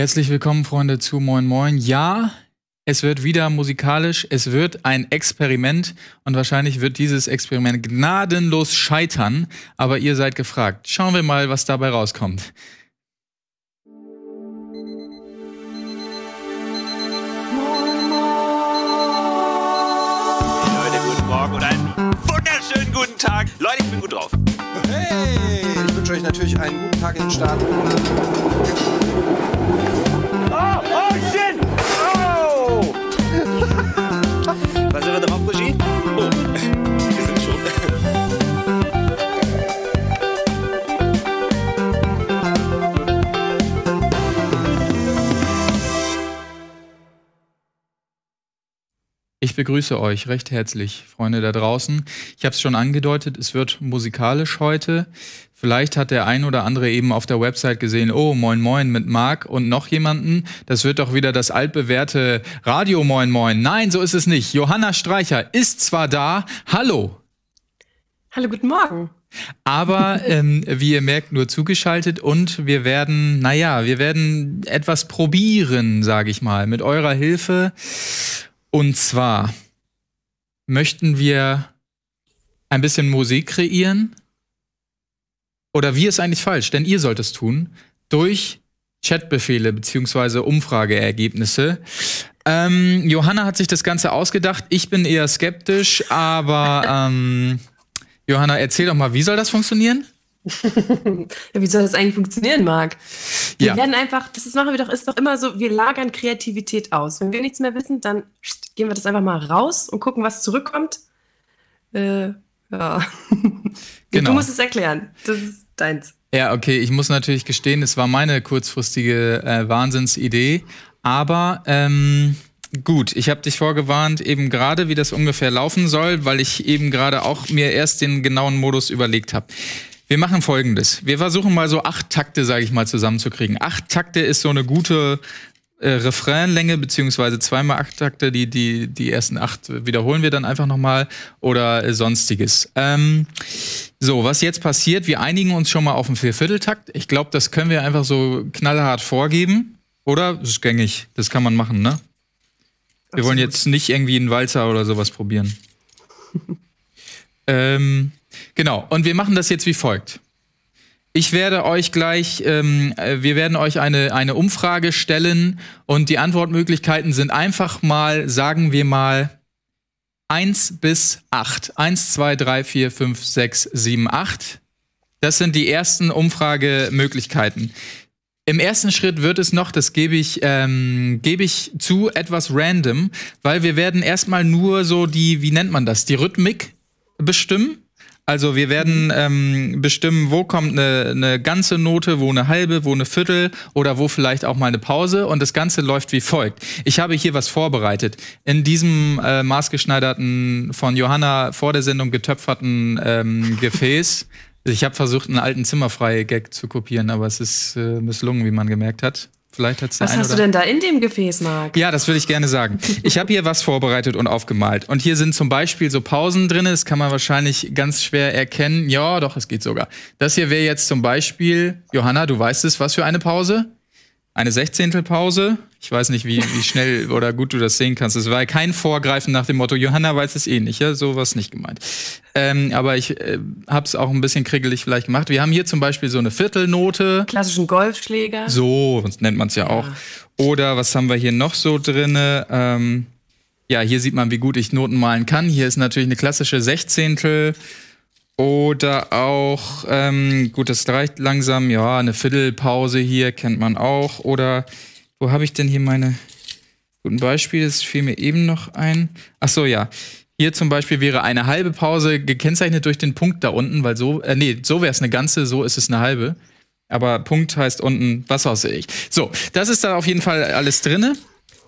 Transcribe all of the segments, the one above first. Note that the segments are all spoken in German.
Herzlich willkommen, Freunde, zu Moin Moin. Ja, es wird wieder musikalisch, es wird ein Experiment und wahrscheinlich wird dieses Experiment gnadenlos scheitern, aber ihr seid gefragt. Schauen wir mal, was dabei rauskommt. Leute, guten Morgen und einen wunderschönen guten Tag. Leute, ich bin gut drauf. Hey, ich wünsche euch natürlich einen guten Tag in den Start. Oh, oh, shit! Oh! Was sind wir drauf, Ich begrüße euch recht herzlich, Freunde da draußen. Ich habe es schon angedeutet, es wird musikalisch heute. Vielleicht hat der ein oder andere eben auf der Website gesehen, oh, moin moin mit Marc und noch jemanden. Das wird doch wieder das altbewährte Radio Moin Moin. Nein, so ist es nicht. Johanna Streicher ist zwar da, hallo, Hallo, guten Morgen. aber ähm, wie ihr merkt, nur zugeschaltet und wir werden, naja, wir werden etwas probieren, sage ich mal, mit eurer Hilfe. Und zwar möchten wir ein bisschen Musik kreieren. Oder wie ist eigentlich falsch? Denn ihr sollt es tun durch Chatbefehle beziehungsweise Umfrageergebnisse. Ähm, Johanna hat sich das Ganze ausgedacht. Ich bin eher skeptisch, aber ähm, Johanna, erzähl doch mal, wie soll das funktionieren? Ja, wie soll das eigentlich funktionieren, Marc? Wir Ja. werden einfach, das ist, machen wir doch, ist doch immer so, wir lagern Kreativität aus. Wenn wir nichts mehr wissen, dann gehen wir das einfach mal raus und gucken, was zurückkommt. Äh, ja. Genau. Du musst es erklären. Das ist deins. Ja, okay, ich muss natürlich gestehen, es war meine kurzfristige äh, Wahnsinnsidee. Aber ähm, gut, ich habe dich vorgewarnt, eben gerade, wie das ungefähr laufen soll, weil ich eben gerade auch mir erst den genauen Modus überlegt habe. Wir machen folgendes. Wir versuchen mal so acht Takte, sage ich mal, zusammenzukriegen. Acht Takte ist so eine gute äh, Refrainlänge, beziehungsweise zweimal acht Takte, die, die, die ersten acht wiederholen wir dann einfach nochmal oder äh, sonstiges. Ähm, so, was jetzt passiert, wir einigen uns schon mal auf einen Viervierteltakt. Ich glaube, das können wir einfach so knallhart vorgeben. Oder? Das ist gängig. Das kann man machen, ne? Wir wollen jetzt nicht irgendwie einen Walzer oder sowas probieren. ähm, genau, und wir machen das jetzt wie folgt. Ich werde euch gleich, ähm, äh, wir werden euch eine, eine Umfrage stellen und die Antwortmöglichkeiten sind einfach mal, sagen wir mal, 1 bis 8. 1, 2, 3, 4, 5, 6, 7, 8. Das sind die ersten Umfragemöglichkeiten. Im ersten Schritt wird es noch, das gebe ich, ähm, gebe ich zu, etwas random, weil wir werden erstmal nur so die, wie nennt man das, die Rhythmik bestimmen. Also wir werden ähm, bestimmen, wo kommt eine, eine ganze Note, wo eine halbe, wo eine Viertel oder wo vielleicht auch mal eine Pause. Und das Ganze läuft wie folgt. Ich habe hier was vorbereitet. In diesem äh, maßgeschneiderten, von Johanna vor der Sendung getöpferten ähm, Gefäß. Ich habe versucht, einen alten Zimmerfrei-Gag zu kopieren, aber es ist äh, misslungen, wie man gemerkt hat. Vielleicht hat's Was hast du denn da in dem Gefäß, Marc? ja, das würde ich gerne sagen. Ich habe hier was vorbereitet und aufgemalt. Und hier sind zum Beispiel so Pausen drin. Das kann man wahrscheinlich ganz schwer erkennen. Ja, doch, es geht sogar. Das hier wäre jetzt zum Beispiel, Johanna, du weißt es, was für eine Pause? Eine Sechzehntel Pause. Ich weiß nicht, wie, wie schnell oder gut du das sehen kannst. Es war kein Vorgreifen nach dem Motto, Johanna weiß es eh nicht. Ja, so was nicht gemeint. Ähm, aber ich äh, habe es auch ein bisschen kriegelig vielleicht gemacht. Wir haben hier zum Beispiel so eine Viertelnote. Klassischen Golfschläger. So, nennt man es ja, auch. Oder was haben wir hier noch so drinne? Ähm, ja, hier sieht man, wie gut ich Noten malen kann. Hier ist natürlich eine klassische Sechzehntel. Oder auch, ähm, gut, das reicht langsam. Ja, eine Viertelpause hier kennt man auch. Oder wo habe ich denn hier meine guten Beispiele? Das fiel mir eben noch ein. Ach so, ja. Hier zum Beispiel wäre eine halbe Pause gekennzeichnet durch den Punkt da unten, weil so, äh, nee, so wäre es eine ganze, so ist es eine halbe. Aber Punkt heißt unten, was weiß ich. So, das ist da auf jeden Fall alles drinne.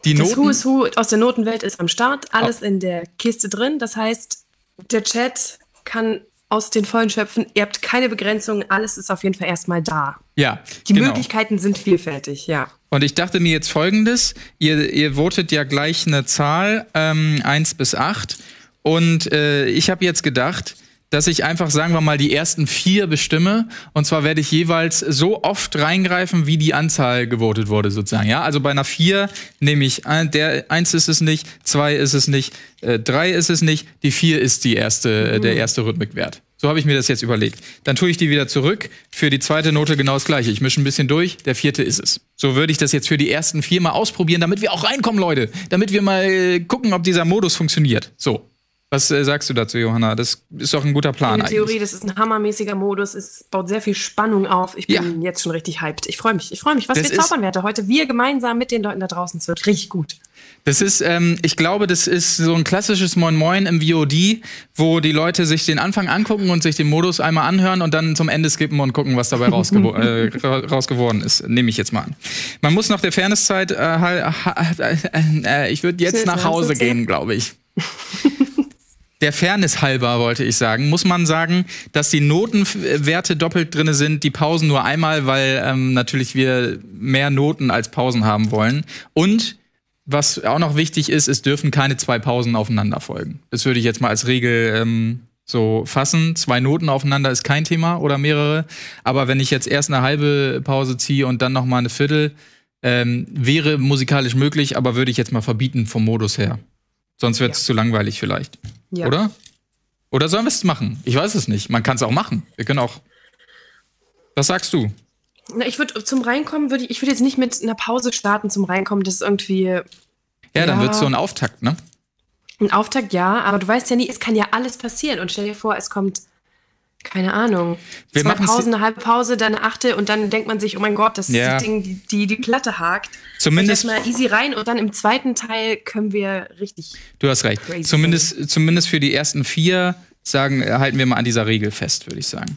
Die Das Noten. Who is Who aus der Notenwelt ist am Start, alles in der Kiste drin. Das heißt, der Chat kann aus den Vollen schöpfen. Ihr habt keine Begrenzungen, alles ist auf jeden Fall erstmal da. ja, Die genau. Möglichkeiten sind vielfältig, ja. Und ich dachte mir jetzt folgendes: Ihr, ihr votet ja gleich eine Zahl, ähm, 1 bis 8. Und äh, ich habe jetzt gedacht, dass ich einfach, sagen wir mal, die ersten vier bestimme. Und zwar werde ich jeweils so oft reingreifen, wie die Anzahl gewotet wurde, sozusagen. Ja, also bei einer vier nehme ich ein, der eins ist es nicht, zwei ist es nicht, äh, drei ist es nicht, die vier ist die erste, äh, der erste Rhythmikwert. So habe ich mir das jetzt überlegt. Dann tue ich die wieder zurück. Für die zweite Note genau das gleiche. Ich mische ein bisschen durch. Der vierte ist es. So würde ich das jetzt für die ersten vier mal ausprobieren, damit wir auch reinkommen, Leute. Damit wir mal äh, gucken, ob dieser Modus funktioniert. So. Was äh, sagst du dazu, Johanna? Das ist doch ein guter Plan In der Theorie, eigentlich. das ist ein hammermäßiger Modus. Es baut sehr viel Spannung auf. Ich bin jetzt schon richtig hyped. Ich freue mich. Ich freue mich, was Das wir zaubern werden heute. Wir gemeinsam mit den Leuten da draußen. Es wird richtig gut. Das ist, ähm, ich glaube, das ist so ein klassisches Moin Moin im VOD, wo die Leute sich den Anfang angucken und sich den Modus einmal anhören und dann zum Ende skippen und gucken, was dabei rausgewo äh, ra- raus geworden ist. Nehme ich jetzt mal an. Man muss nach der Fairnesszeit, äh, äh, äh, ich würde jetzt nach Hause gehen, glaube ich. Der Fairness halber wollte ich sagen, muss man sagen, dass die Notenwerte doppelt drinne sind, die Pausen nur einmal, weil ähm, natürlich wir mehr Noten als Pausen haben wollen. Und was auch noch wichtig ist, es dürfen keine zwei Pausen aufeinander folgen. Das würde ich jetzt mal als Regel ähm, so fassen. Zwei Noten aufeinander ist kein Thema oder mehrere. Aber wenn ich jetzt erst eine halbe Pause ziehe und dann noch mal eine Viertel, ähm, wäre musikalisch möglich, aber würde ich jetzt mal verbieten vom Modus her. Sonst wird es zu langweilig vielleicht. Ja. Oder? Oder sollen wir es machen? Ich weiß es nicht. Man kann es auch machen. Wir können auch. Was sagst du? Na, ich würde zum Reinkommen, würde ich, ich würde jetzt nicht mit einer Pause starten zum Reinkommen. Das ist irgendwie Ja, dann Ja. wird so ein Auftakt, ne? ein Auftakt, ja. Aber du weißt ja nie, es kann ja alles passieren. Und stell dir vor, es kommt, keine Ahnung, Wir zwei Pausen, eine halbe Pause, dann eine achte und dann denkt man sich, oh mein Gott, das Ja. Ding, die, die, die Platte hakt. Zumindest- mal easy rein und dann im zweiten Teil können wir richtig. Du hast recht. Zumindest, zumindest für die ersten vier sagen, äh, halten wir mal an dieser Regel fest, würde ich sagen.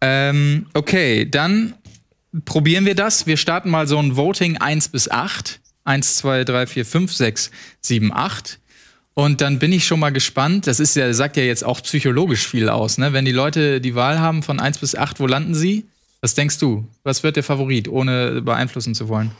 Ähm, okay, dann probieren wir das. Wir starten mal so ein Voting 1 bis 8. 1, 2, 3, 4, 5, 6, 7, 8. Und dann bin ich schon mal gespannt. Das ist ja, sagt ja jetzt auch psychologisch viel aus, ne? Wenn die Leute die Wahl haben von 1 bis 8, wo landen sie? Was denkst du? Was wird der Favorit, ohne beeinflussen zu wollen?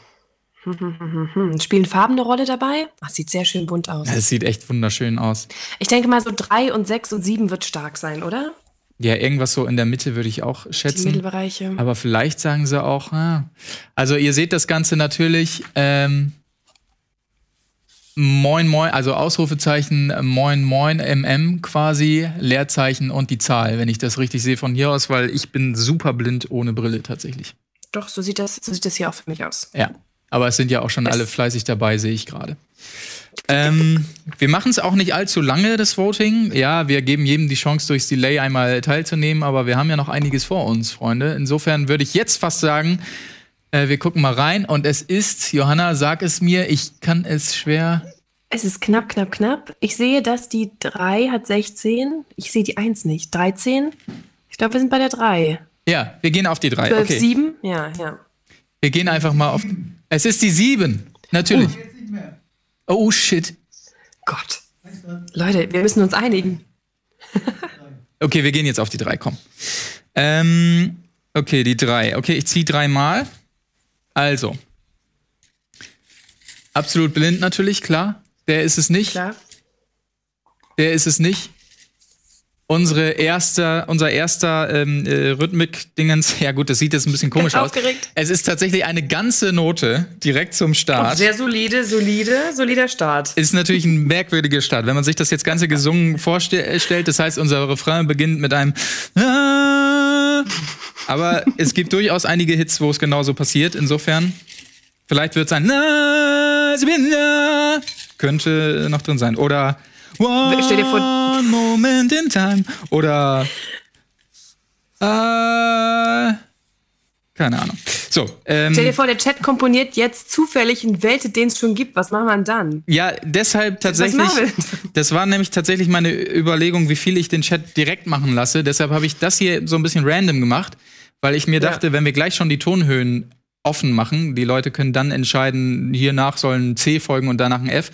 Spielen Farben eine Rolle dabei? Das sieht sehr schön bunt aus. Es sieht echt wunderschön aus. Ich denke mal, so drei und sechs und sieben wird stark sein, oder? Ja, irgendwas so in der Mitte würde ich auch Die schätzen. Mittelbereiche. Aber vielleicht sagen sie auch, ah. also ihr seht das Ganze natürlich, ähm, Moin Moin, also Ausrufezeichen Moin Moin MM quasi, Leerzeichen und die Zahl, wenn ich das richtig sehe von hier aus, weil ich bin super blind ohne Brille tatsächlich. Doch, so sieht, das, so sieht das hier auch für mich aus. Ja, aber es sind ja auch schon Es- alle fleißig dabei, sehe ich gerade. Ähm, wir machen es auch nicht allzu lange, das Voting. Ja, wir geben jedem die Chance, durchs Delay einmal teilzunehmen, aber wir haben ja noch einiges vor uns, Freunde. Insofern würde ich jetzt fast sagen, äh, wir gucken mal rein. Und es ist, Johanna, sag es mir, ich kann es schwer. Es ist knapp, knapp, knapp. Ich sehe, dass die 3 hat 16. Ich sehe die 1 nicht. 13? Ich glaube, wir sind bei der 3. Ja, wir gehen auf die drei. 12, Okay. 7? Ja, ja. Wir gehen einfach mal auf. Es ist die sieben. Natürlich. Oh, shit. Gott. Leute, wir müssen uns einigen. Okay, wir gehen jetzt auf die drei, komm. Ähm, okay, die drei. Okay, ich ziehe dreimal. Also. Absolut blind natürlich, klar. Der ist es nicht. Klar. Der ist es nicht. Unsere erster, unser erster ähm, äh, Rhythmik-Dingens. Ja, gut, das sieht jetzt ein bisschen komisch aus. aufgeregt. Es ist tatsächlich eine ganze Note direkt zum Start. Sehr solide, solide, solider Start. ist natürlich ein merkwürdiger Start. Wenn man sich das jetzt Ganze gesungen vorstellt, das heißt, unser Refrain beginnt mit einem Ah. Aber es gibt durchaus einige Hits, wo es genauso passiert. Insofern, vielleicht wird es ein da. Könnte noch drin sein. Oder One Stell dir vor- Moment in Time. Oder äh, keine Ahnung. So, ähm, Stell dir vor, der Chat komponiert jetzt zufällig einen Welt, den es schon gibt. Was machen wir dann? Ja, deshalb tatsächlich. Marvel. Das war nämlich tatsächlich meine Überlegung, wie viel ich den Chat direkt machen lasse. Deshalb habe ich das hier so ein bisschen random gemacht, weil ich mir Ja. dachte, wenn wir gleich schon die Tonhöhen offen machen, die Leute können dann entscheiden, hier nach sollen C folgen und danach ein F.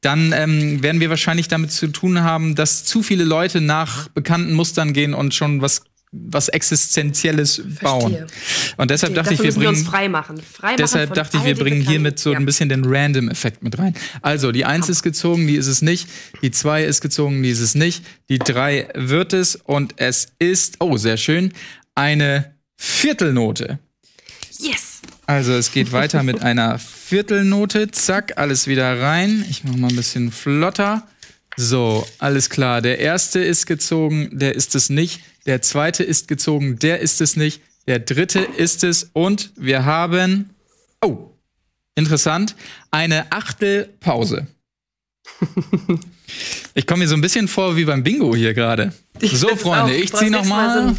Dann ähm, werden wir wahrscheinlich damit zu tun haben, dass zu viele Leute nach bekannten Mustern gehen und schon was was Existenzielles bauen. Verstehe. Und deshalb dachte ich, Dafür wir müssen wir uns bringen. frei machen. Frei machen Deshalb dachte ich, wir bringen hiermit so ja. ein bisschen den Random-Effekt mit rein. Also, die 1 ist gezogen, die ist es nicht. Die 2 ist gezogen, die ist es nicht. Die 3 wird es und es ist, oh, sehr schön, eine Viertelnote. Yes! Also, es geht weiter mit einer Viertelnote. Zack, alles wieder rein. Ich mache mal ein bisschen flotter. So, alles klar. Der erste ist gezogen, der ist es nicht. Der zweite ist gezogen, der ist es nicht. Der dritte ist es und wir haben, oh, interessant, eine Achtelpause. Ich komme mir so ein bisschen vor wie beim Bingo hier gerade. So, Freunde, auch. ich ziehe brauchst noch nächstes Mal so mal. ein-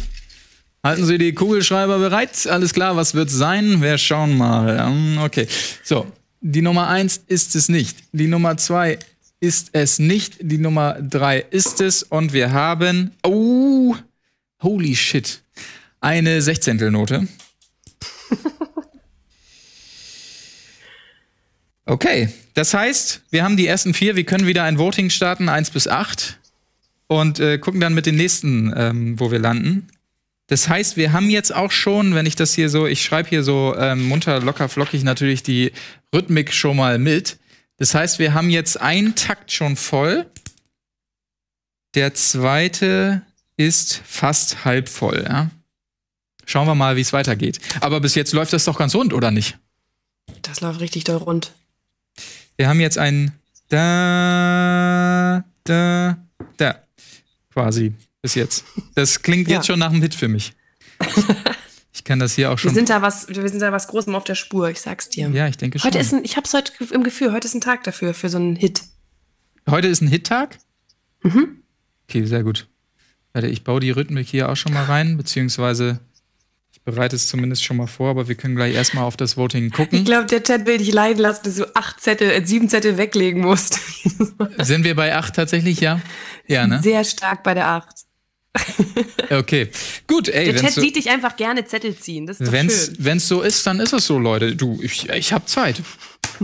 Halten Sie die Kugelschreiber bereit? Alles klar, was wird's sein? Wir schauen mal. Ähm, Okay. So, die Nummer 1 ist es nicht. Die Nummer 2 ist es nicht. Die Nummer 3 ist es. Und wir haben. Oh, holy shit. Eine Sechzehntelnote. Okay, das heißt, wir haben die ersten vier. Wir können wieder ein Voting starten, 1 bis 8. Und äh, gucken dann mit den nächsten, ähm, wo wir landen. Das heißt, wir haben jetzt auch schon, wenn ich das hier so, ich schreibe hier so ähm, munter, locker, flockig natürlich die Rhythmik schon mal mit. Das heißt, wir haben jetzt einen Takt schon voll. Der zweite ist fast halb voll. Ja? Schauen wir mal, wie es weitergeht. Aber bis jetzt läuft das doch ganz rund, oder nicht? Das läuft richtig doll rund. Wir haben jetzt ein da, da, da. Quasi. Bis jetzt. Das klingt Ja. jetzt schon nach einem Hit für mich. Ich kann das hier auch Wir schon. sind da was, wir sind da was Großem auf der Spur, ich sag's dir. Ja, ich denke schon. Heute ist ein, ich hab's heute im Gefühl, heute ist ein Tag dafür, für so einen Hit. Heute ist ein Hit-Tag? Mhm. Okay, sehr gut. Warte, ich baue die Rhythmik hier auch schon mal rein, beziehungsweise ich bereite es zumindest schon mal vor, aber wir können gleich erstmal auf das Voting Ich gucken. glaube, der Chat will dich leiden lassen, dass du acht Zettel, äh, sieben Zettel weglegen musst. Sind wir bei 8 tatsächlich, ja? Ja, ne? Sehr stark bei der acht. Okay. Gut, ey, Der Chat so, sieht dich einfach gerne Zettel ziehen. Das ist doch wenn's, schön. wenn's so ist, dann ist es so, Leute. Du, ich, ich hab Zeit.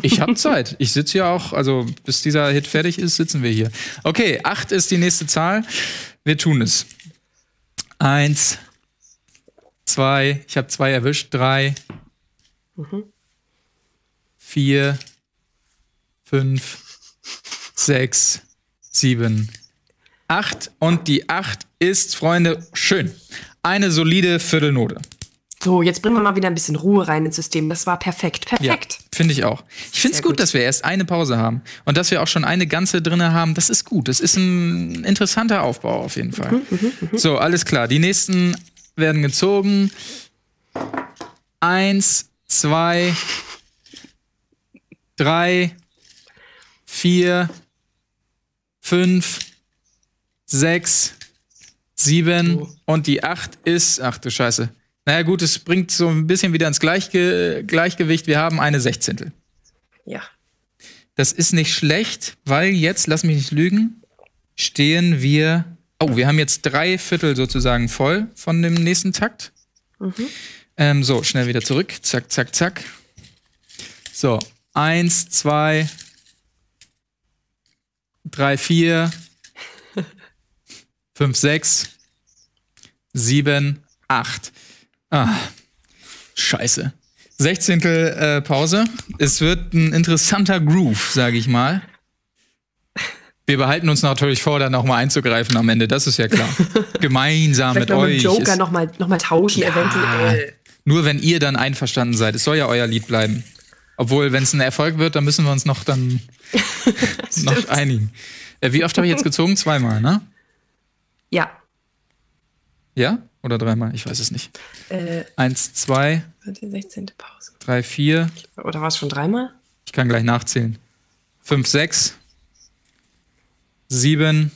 Ich hab Zeit. Ich sitze ja auch, also bis dieser Hit fertig ist, sitzen wir hier. Okay, 8 ist die nächste Zahl. Wir tun es. Eins, zwei, ich habe zwei erwischt, drei, vier, fünf, sechs, sieben, acht. Und die acht ist, Freunde, schön. Eine solide Viertelnote. So, jetzt bringen wir mal wieder ein bisschen Ruhe rein ins System. Das war perfekt. Perfekt. Ja, finde ich auch. Ich finde es gut, gut. dass wir erst eine Pause haben und dass wir auch schon eine ganze drinne haben. Das ist gut. Das ist ein interessanter Aufbau auf jeden Fall. Mhm, so, alles klar. Die nächsten werden gezogen. Eins, zwei, drei, vier, fünf, sechs, sieben Oh. und die acht ist, ach du Scheiße. Naja gut, es bringt so ein bisschen wieder ins Gleichge Gleichgewicht. Wir haben eine Sechzehntel. Ja. Das ist nicht schlecht, weil jetzt, lass mich nicht lügen, stehen wir. Oh, wir haben jetzt drei Viertel sozusagen voll von dem nächsten Takt. Ähm, so, schnell wieder zurück. Zack, zack, zack. So, eins, zwei, drei, vier, fünf, sechs, sieben, acht. Ah, scheiße. Sechzehntel äh, Pause. Es wird ein interessanter Groove, sage ich mal. Wir behalten uns natürlich vor, da nochmal einzugreifen am Ende, das ist ja klar. Gemeinsam mit mit euch. dem Joker nochmal noch mal tauschen, eventuell. nur wenn ihr dann einverstanden seid. Es soll ja euer Lied bleiben. Obwohl, wenn es ein Erfolg wird, dann müssen wir uns noch dann noch einigen. Äh, wie oft habe ich jetzt gezogen? Zweimal, ne? Ja. Ja? Oder dreimal? Ich weiß es nicht. Äh, Eins, zwei, die 16. Pause. drei, vier. Oder war es schon dreimal? Ich kann gleich nachzählen. Fünf, sechs, sieben.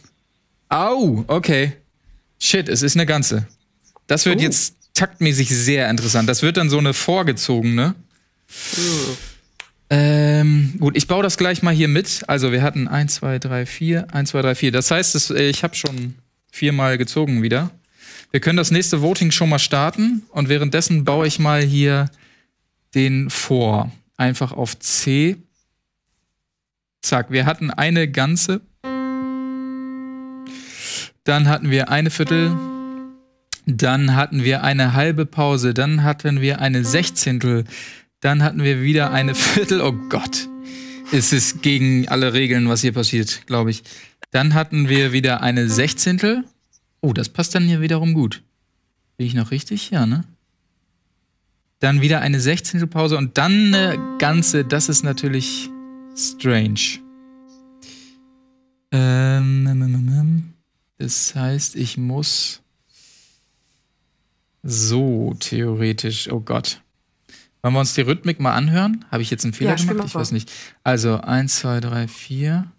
Au, okay. Shit, es ist eine ganze. Das wird Oh. jetzt taktmäßig sehr interessant. Das wird dann so eine vorgezogene. Ähm, gut, ich baue das gleich mal hier mit. Also wir hatten 1, 2, 3, 4, 1, 2, 3, 4. Das heißt, es, äh, ich habe schon viermal gezogen wieder. Wir können das nächste Voting schon mal starten und währenddessen baue ich mal hier den vor. Einfach auf C. Zack, wir hatten eine ganze. Dann hatten wir eine Viertel. Dann hatten wir eine halbe Pause. Dann hatten wir eine Sechzehntel. Dann hatten wir wieder eine Viertel. Oh Gott. Es ist gegen alle Regeln, was hier passiert, glaube ich. Dann hatten wir wieder eine Sechzehntel. Oh, das passt dann hier wiederum gut. Bin ich noch richtig? Ja, ne? Dann wieder eine Sechzehntel Pause und dann eine ganze. Das ist natürlich strange. Ähm, ähm, ähm, ähm. das heißt, ich muss so theoretisch. Oh Gott. Wollen wir uns die Rhythmik mal anhören? Habe ich jetzt einen Fehler Ja, gemacht? Ich weiß nicht. Also 1, 2, 3, 4.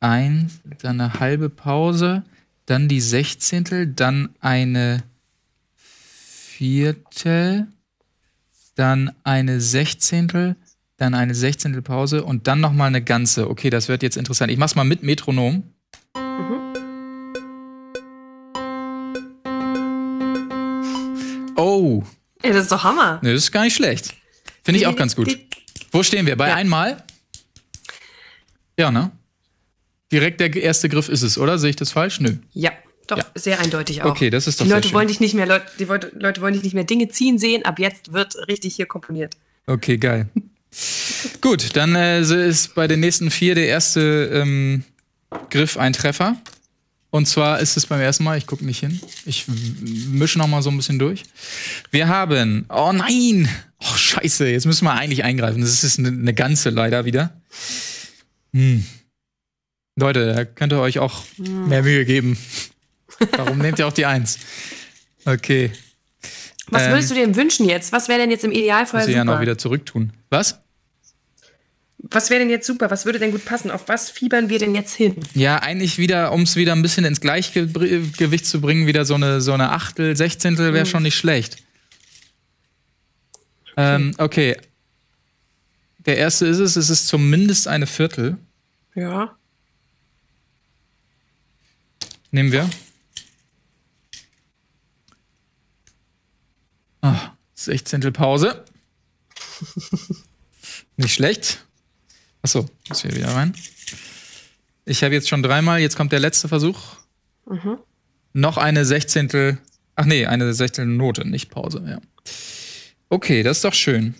1, dann eine halbe Pause, dann die Sechzehntel, dann eine Viertel, dann eine Sechzehntel, dann eine Sechzehntel Pause und dann nochmal eine ganze. Okay, das wird jetzt interessant. Ich mach's mal mit Metronom. Oh, Ey, das ist doch Hammer. ne, das ist gar nicht schlecht. Finde ich auch ganz gut. Wo stehen wir? Bei Ja. einmal? Ja, ne? Direkt der erste Griff ist es, oder? Sehe ich das falsch? Nö. Ja, doch, Ja. sehr eindeutig auch. Okay, das ist doch Die Leute wollen dich nicht mehr, Leute, die Leute, wollen dich nicht mehr Dinge ziehen sehen. Ab jetzt wird richtig hier komponiert. Okay, geil. Gut, dann äh, ist bei den nächsten vier der erste ähm, Griff ein Treffer. Und zwar ist es beim ersten Mal, ich gucke nicht hin, ich mische noch mal so ein bisschen durch. Wir haben, oh nein, oh scheiße, jetzt müssen wir eigentlich eingreifen. Das ist eine, eine ganze leider wieder. Hm. Leute, da könnt ihr euch auch mehr Mühe geben. Warum nehmt ihr auch die Eins? Okay, Was Ähm, würdest du dir wünschen jetzt? Was wäre denn jetzt im Idealfall muss ich ja super? noch wieder zurücktun. Was? Was wäre denn jetzt super? Was würde denn gut passen? Auf was fiebern wir denn jetzt hin? Ja, eigentlich wieder, um es wieder ein bisschen ins Gleichgewicht zu bringen, wieder so eine, so eine Achtel, Sechzehntel wäre schon nicht schlecht. Ähm, okay. Der erste ist es, es ist zumindest eine Viertel. Ja. Nehmen wir. Ah, Sechzehntel Pause. Nicht schlecht. Achso, muss hier wieder rein. Ich habe jetzt schon dreimal, jetzt kommt der letzte Versuch. Noch eine Sechzehntel. Ach nee, eine Sechzehntel Note, nicht Pause, ja. Okay, das ist doch schön.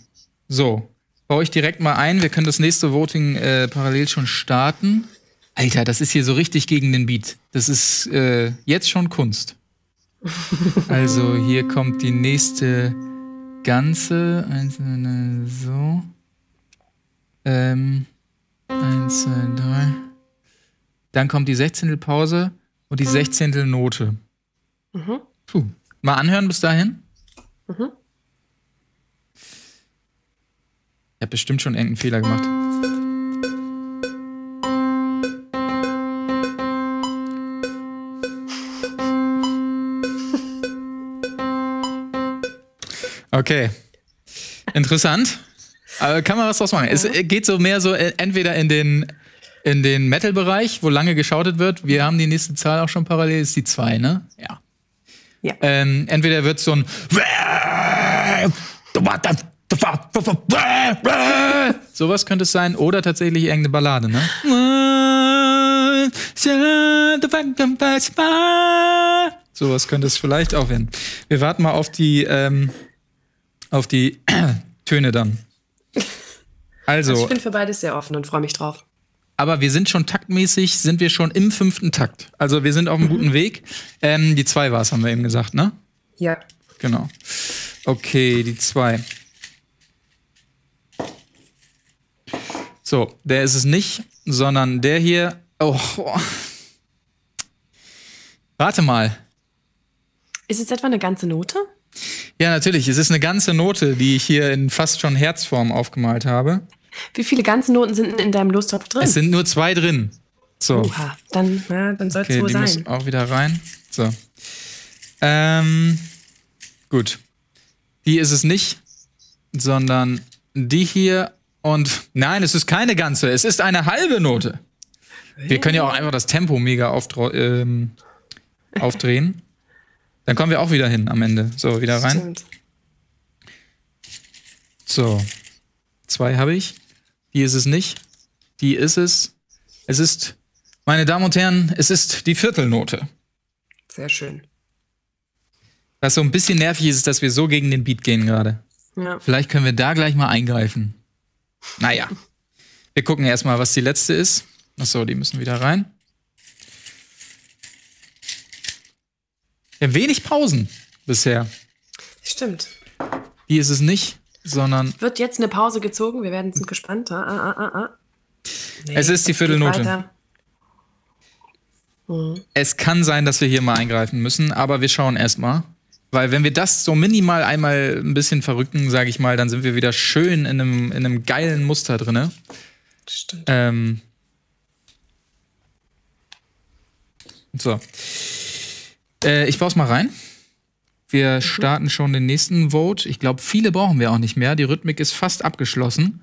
So, baue ich direkt mal ein. Wir können das nächste Voting äh, parallel schon starten. Alter, das ist hier so richtig gegen den Beat. Das ist äh, jetzt schon Kunst. Also hier kommt die nächste ganze einzelne so. Ähm, eins, zwei, drei. Dann kommt die Sechzehntel Pause und die Sechzehntel Note. Puh. Mal anhören bis dahin. Ich habe bestimmt schon irgendeinen Fehler gemacht. Okay. Interessant. Aber kann man was draus machen? Es äh, geht so mehr so äh, entweder in den, in den Metal-Bereich, wo lange geschautet wird. Wir haben die nächste Zahl auch schon parallel, ist die 2, ne? Ja. Ja. Ähm, entweder wird so ein Sowas könnte es sein, oder tatsächlich irgendeine Ballade, ne? Sowas könnte es vielleicht auch werden. Wir warten mal auf die, ähm, auf die Töne dann. Also Also, ich bin für beides sehr offen und freue mich drauf. aber wir sind schon taktmäßig, sind wir schon im fünften Takt. Also wir sind auf einem guten Weg. Ähm, die zwei war es, haben wir eben gesagt, ne? Ja. Genau. Okay, die zwei. So, der ist es nicht, sondern der hier. Oh. oh. Warte mal. Ist es etwa eine ganze Note? Ja, natürlich. Es ist eine ganze Note, die ich hier in fast schon Herzform aufgemalt habe. Wie viele ganze Noten sind in deinem Lostopf drin? Es sind nur zwei drin. So. Oha, dann, na, dann soll es Okay, wohl die muss sein. auch wieder rein. So. Ähm, gut. Die ist es nicht, sondern die hier. Und nein, es ist keine ganze. Es ist eine halbe Note. Wir können ja auch einfach das Tempo mega ähm, aufdrehen. Dann kommen wir auch wieder hin am Ende. So, wieder rein. Stimmt. So. Zwei habe ich. Die ist es nicht. Die ist es. Es ist, meine Damen und Herren, es ist die Viertelnote. Sehr schön. Was so ein bisschen nervig ist, ist, dass wir so gegen den Beat gehen gerade. Ja. Vielleicht können wir da gleich mal eingreifen. Naja. Wir gucken erstmal, was die letzte ist. Achso, die müssen wieder rein. Ja, wenig Pausen bisher. Stimmt. Die ist es nicht, sondern Wird jetzt eine Pause gezogen? Wir werden sind gespannt. Ah, ah, ah, ah. Nee, Es ist die Viertelnote. weiter. es kann sein, dass wir hier mal eingreifen müssen, aber wir schauen erstmal. Weil wenn wir das so minimal einmal ein bisschen verrücken, sage ich mal, dann sind wir wieder schön in einem, in einem geilen Muster drinne. Stimmt. Ähm. So. Äh, ich baue mal rein. Wir starten schon den nächsten Vote. Ich glaube, viele brauchen wir auch nicht mehr. Die Rhythmik ist fast abgeschlossen.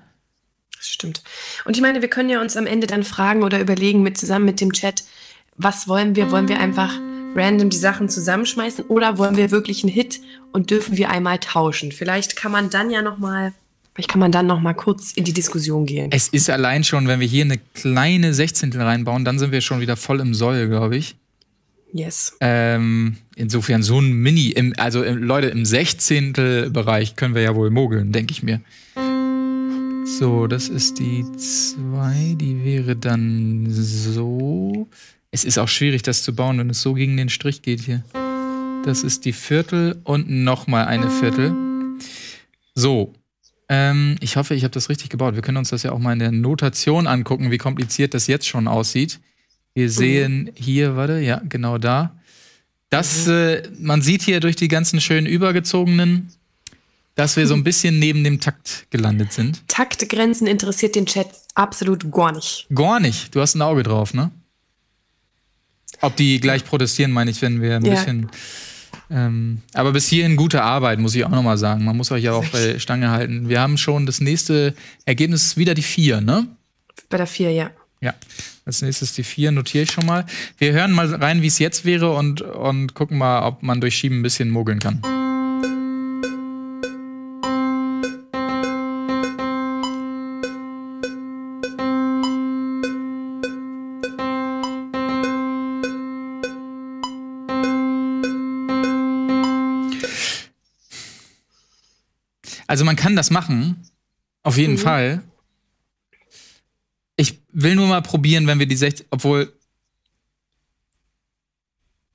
Das stimmt. Und ich meine, wir können ja uns am Ende dann fragen oder überlegen mit zusammen mit dem Chat, was wollen wir? Wollen wir einfach random die Sachen zusammenschmeißen oder wollen wir wirklich einen Hit und dürfen wir einmal tauschen? Vielleicht kann man dann ja noch mal, vielleicht kann man dann noch mal kurz in die Diskussion gehen. Es ist allein schon, wenn wir hier eine kleine Sechzehntel reinbauen, dann sind wir schon wieder voll im Soll, glaube ich. Yes. Ähm, insofern so ein Mini, im, also im, Leute, im Sechzehntel-Bereich können wir ja wohl mogeln, denke ich mir. So, das ist die 2, die wäre dann so. Es ist auch schwierig, das zu bauen, wenn es so gegen den Strich geht hier. Das ist die Viertel und nochmal eine Viertel. So. Ähm, ich hoffe, ich habe das richtig gebaut. Wir können uns das ja auch mal in der Notation angucken, wie kompliziert das jetzt schon aussieht. Wir sehen hier, warte, ja, genau da. Das, äh, man sieht hier durch die ganzen schönen übergezogenen, dass wir so ein bisschen neben dem Takt gelandet sind. Taktgrenzen interessiert den Chat absolut gar nicht. Gar nicht. Du hast ein Auge drauf, ne? Ob die gleich protestieren, meine ich, wenn wir ein Ja. bisschen. Ähm, aber bis hierhin gute Arbeit, muss ich auch nochmal sagen. Man muss euch ja auch bei Stange halten. Wir haben schon das nächste Ergebnis wieder die 4, ne? Bei der 4, ja. Ja. Als nächstes die 4 notiere ich schon mal. Wir hören mal rein, wie es jetzt wäre und, und gucken mal, ob man durch Schieben ein bisschen mogeln kann. Also man kann das machen, auf jeden Fall. Ich will nur mal probieren, wenn wir die 60, obwohl.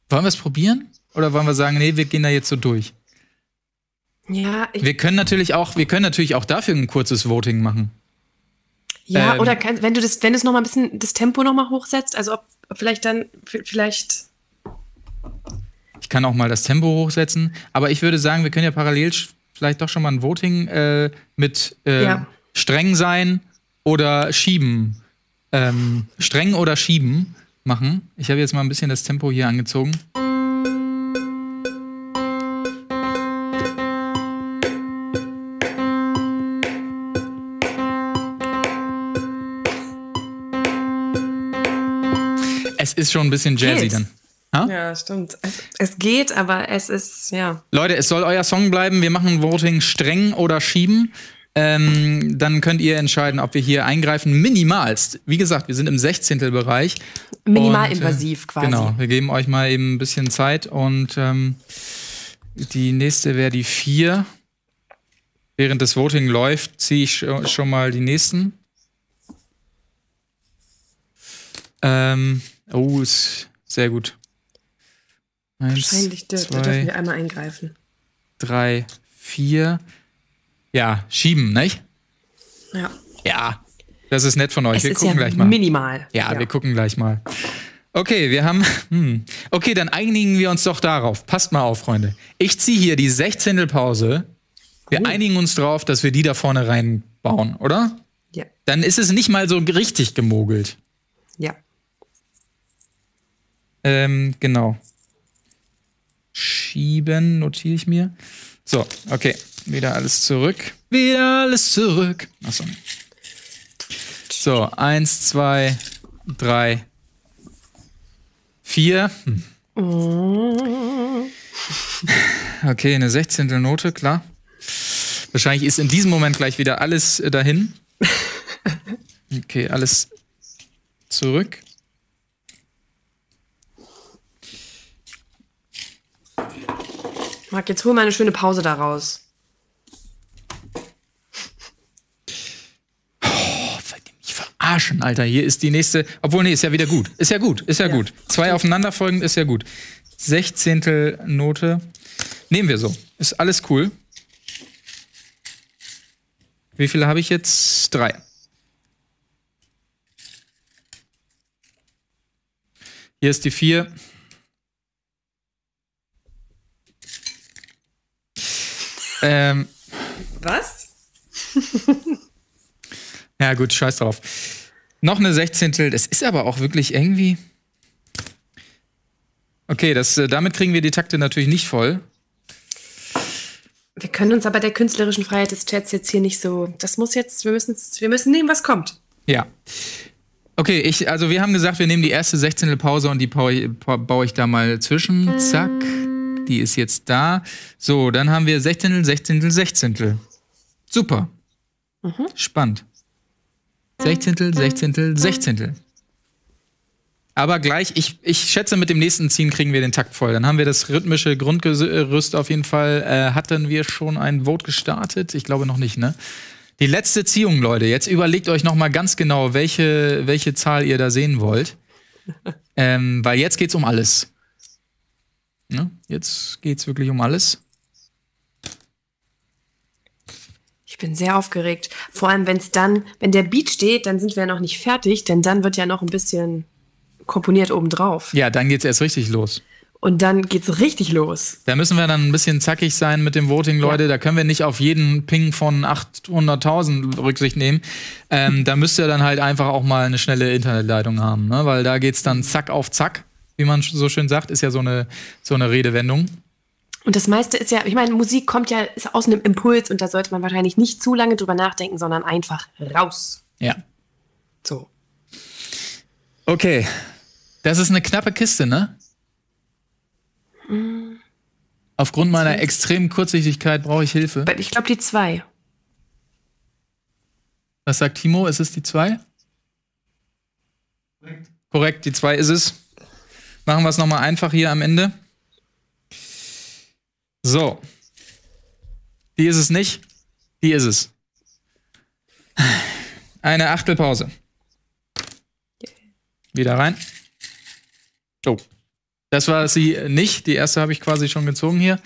Wollen wir es probieren? Oder wollen wir sagen, nee, wir gehen da jetzt so durch? Ja, ich, Wir können natürlich auch, wir können natürlich auch dafür ein kurzes Voting machen. ja ähm, oder kann, wenn du das, wenn es noch mal ein bisschen das Tempo noch mal hochsetzt, also ob, ob vielleicht dann vielleicht Ich kann auch mal das Tempo hochsetzen, aber ich würde sagen, wir können ja parallel vielleicht doch schon mal ein Voting äh, mit äh, Ja. streng sein oder schieben. Ähm, streng oder schieben machen. Ich habe jetzt mal ein bisschen das Tempo hier angezogen. Es ist schon ein bisschen jazzy Geht. dann. Ha? Ja, stimmt. Es, es geht, aber es ist ja. Leute, es soll euer Song bleiben. Wir machen Voting streng oder schieben. Ähm, dann könnt ihr entscheiden, ob wir hier eingreifen. Minimalst. Wie gesagt, wir sind im 16. Bereich. Minimalinvasiv äh, quasi. Genau, wir geben euch mal eben ein bisschen Zeit. Und ähm, die nächste wäre die 4. Während das Voting läuft, ziehe ich scho- schon mal die nächsten. Ähm, oh, ist sehr gut. Eins, Wahrscheinlich zwei, dürfen wir einmal eingreifen. drei, vier. Ja, schieben, nicht? Ja. Ja. Das ist nett von euch. Es wir gucken ja gleich mal. minimal. Ja, wir gucken gleich mal. Okay, wir haben. Hm. Okay, dann einigen wir uns doch darauf. Passt mal auf, Freunde. Ich ziehe hier die 16. Pause. Wir Oh. einigen uns drauf, dass wir die da vorne reinbauen, oder? Ja. Dann ist es nicht mal so richtig gemogelt. Ja. Ähm, genau. Schieben, notiere ich mir. So, okay. Wieder alles zurück. Wieder alles zurück. Achso. So, eins, zwei, drei, vier. Hm. Okay, eine 16. Note, klar. Wahrscheinlich ist in diesem Moment gleich wieder alles äh, dahin. Okay, alles zurück. Marc, jetzt hol mal eine schöne Pause daraus. Wollt ihr mich verarschen, Alter. Hier ist die nächste. Obwohl, nee, ist ja wieder gut. Ist ja gut, ist ja, Ja. gut. Zwei aufeinanderfolgend ist ja gut. Sechzehntel Note. Nehmen wir so. Ist alles cool. Wie viele habe ich jetzt? Drei. Hier ist die vier. Ähm, Was? Ja, gut, scheiß drauf. Noch eine Sechzehntel, das ist aber auch wirklich irgendwie. Okay, das, äh, damit kriegen wir die Takte natürlich nicht voll. Wir können uns aber der künstlerischen Freiheit des Chats jetzt hier nicht so. Das muss jetzt, wir müssen, wir müssen nehmen, was kommt. Ja. Okay, ich, also wir haben gesagt, wir nehmen die erste Sechzehntel Pause und die baue ich, baue ich da mal zwischen. Zack. Die ist jetzt da. So, dann haben wir Sechzehntel, Sechzehntel, Sechzehntel. Super. Spannend. Sechzehntel, Sechzehntel, Sechzehntel. Aber gleich, ich, ich schätze, mit dem nächsten Ziehen kriegen wir den Takt voll. Dann haben wir das rhythmische Grundgerüst auf jeden Fall. Äh, hatten wir schon ein Vote gestartet? Ich glaube noch nicht, ne? Die letzte Ziehung, Leute. Jetzt überlegt euch noch mal ganz genau, welche, welche Zahl ihr da sehen wollt. ähm, weil jetzt geht's um alles. Ne? Jetzt geht's wirklich um alles. Ich bin sehr aufgeregt. Vor allem, wenn es dann, wenn der Beat steht, dann sind wir ja noch nicht fertig, denn dann wird ja noch ein bisschen komponiert obendrauf. Ja, dann geht's erst richtig los. Und dann geht's richtig los. Da müssen wir dann ein bisschen zackig sein mit dem Voting, Leute. Da können wir nicht auf jeden Ping von 800.000 Rücksicht nehmen. Ähm, da müsst ihr dann halt einfach auch mal eine schnelle Internetleitung haben, ne? weil da geht's dann zack auf zack, wie man so schön sagt, ist ja so eine, so eine Redewendung. Und das meiste ist ja, ich meine, Musik kommt ja ist aus einem Impuls und da sollte man wahrscheinlich nicht zu lange drüber nachdenken, sondern einfach raus. Ja. So. Okay. Das ist eine knappe Kiste, ne? Aufgrund meiner extremen Kurzsichtigkeit brauche ich Hilfe. Ich glaube, die zwei. Was sagt Timo? Ist es die 2? Korrekt, die 2 ist es. Machen wir es nochmal einfach hier am Ende. So. Die ist es nicht. Die ist es. Eine Achtelpause. Wieder rein. Oh. Das war sie nicht. Die erste habe ich quasi schon gezogen hier.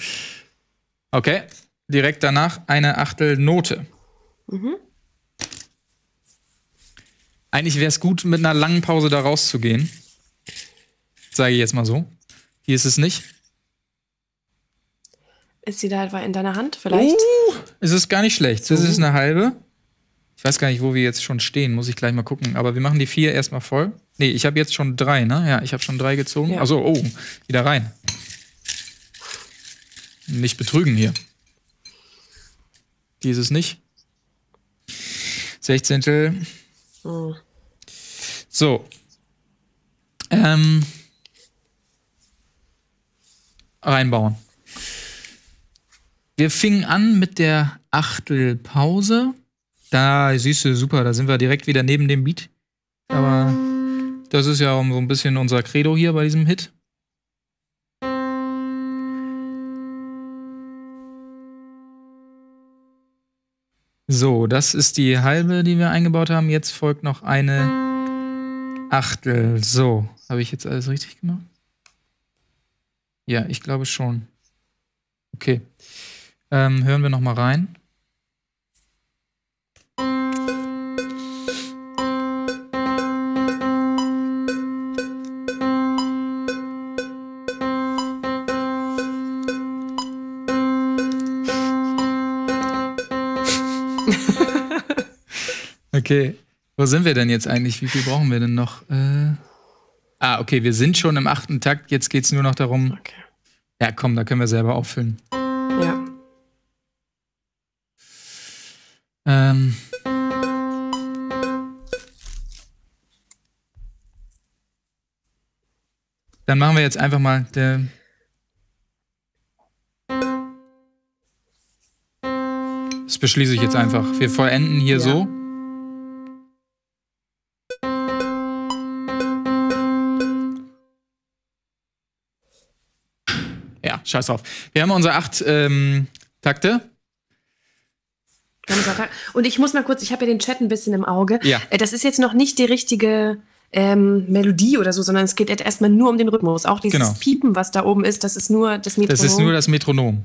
Okay. Direkt danach eine Achtelnote. Eigentlich wäre es gut, mit einer langen Pause da rauszugehen. Sage ich jetzt mal so. Hier ist es nicht. Ist sie da etwa in deiner Hand vielleicht? Uh, es ist gar nicht schlecht. Das ist eine halbe. Ich weiß gar nicht, wo wir jetzt schon stehen. Muss ich gleich mal gucken. Aber wir machen die vier erstmal voll. Nee, ich habe jetzt schon drei, ne? Ja, ich habe schon drei gezogen. Ja. Also, oh, wieder rein. Nicht betrügen hier. Die ist es nicht. Sechzehntel. Hm. So. Ähm. Reinbauen. Wir fingen an mit der Achtelpause. Da siehst du, super, da sind wir direkt wieder neben dem Beat. Aber das ist ja so ein bisschen unser Credo hier bei diesem Hit. So, das ist die halbe, die wir eingebaut haben. Jetzt folgt noch eine Achtel. So, habe ich jetzt alles richtig gemacht? Ja, ich glaube schon. Okay. Ähm, hören wir noch mal rein. Okay. Wo sind wir denn jetzt eigentlich? Wie viel brauchen wir denn noch? Äh ah, okay, wir sind schon im achten Takt. Jetzt geht es nur noch darum. Okay. Ja, komm, da können wir selber auffüllen. Ja. Ähm. Dann machen wir jetzt einfach mal der. Das beschließe ich jetzt einfach. Wir vollenden hier Ja. so. Ja. scheiß drauf. Wir haben unsere acht ähm, Takte. Und ich muss mal kurz, ich habe ja den Chat ein bisschen im Auge. Ja. Äh, Das ist jetzt noch nicht die richtige ähm, Melodie oder so, sondern es geht erstmal nur um den Rhythmus. Auch dieses Genau. Piepen, was da oben ist, das ist nur das Metronom. Das ist nur das Metronom.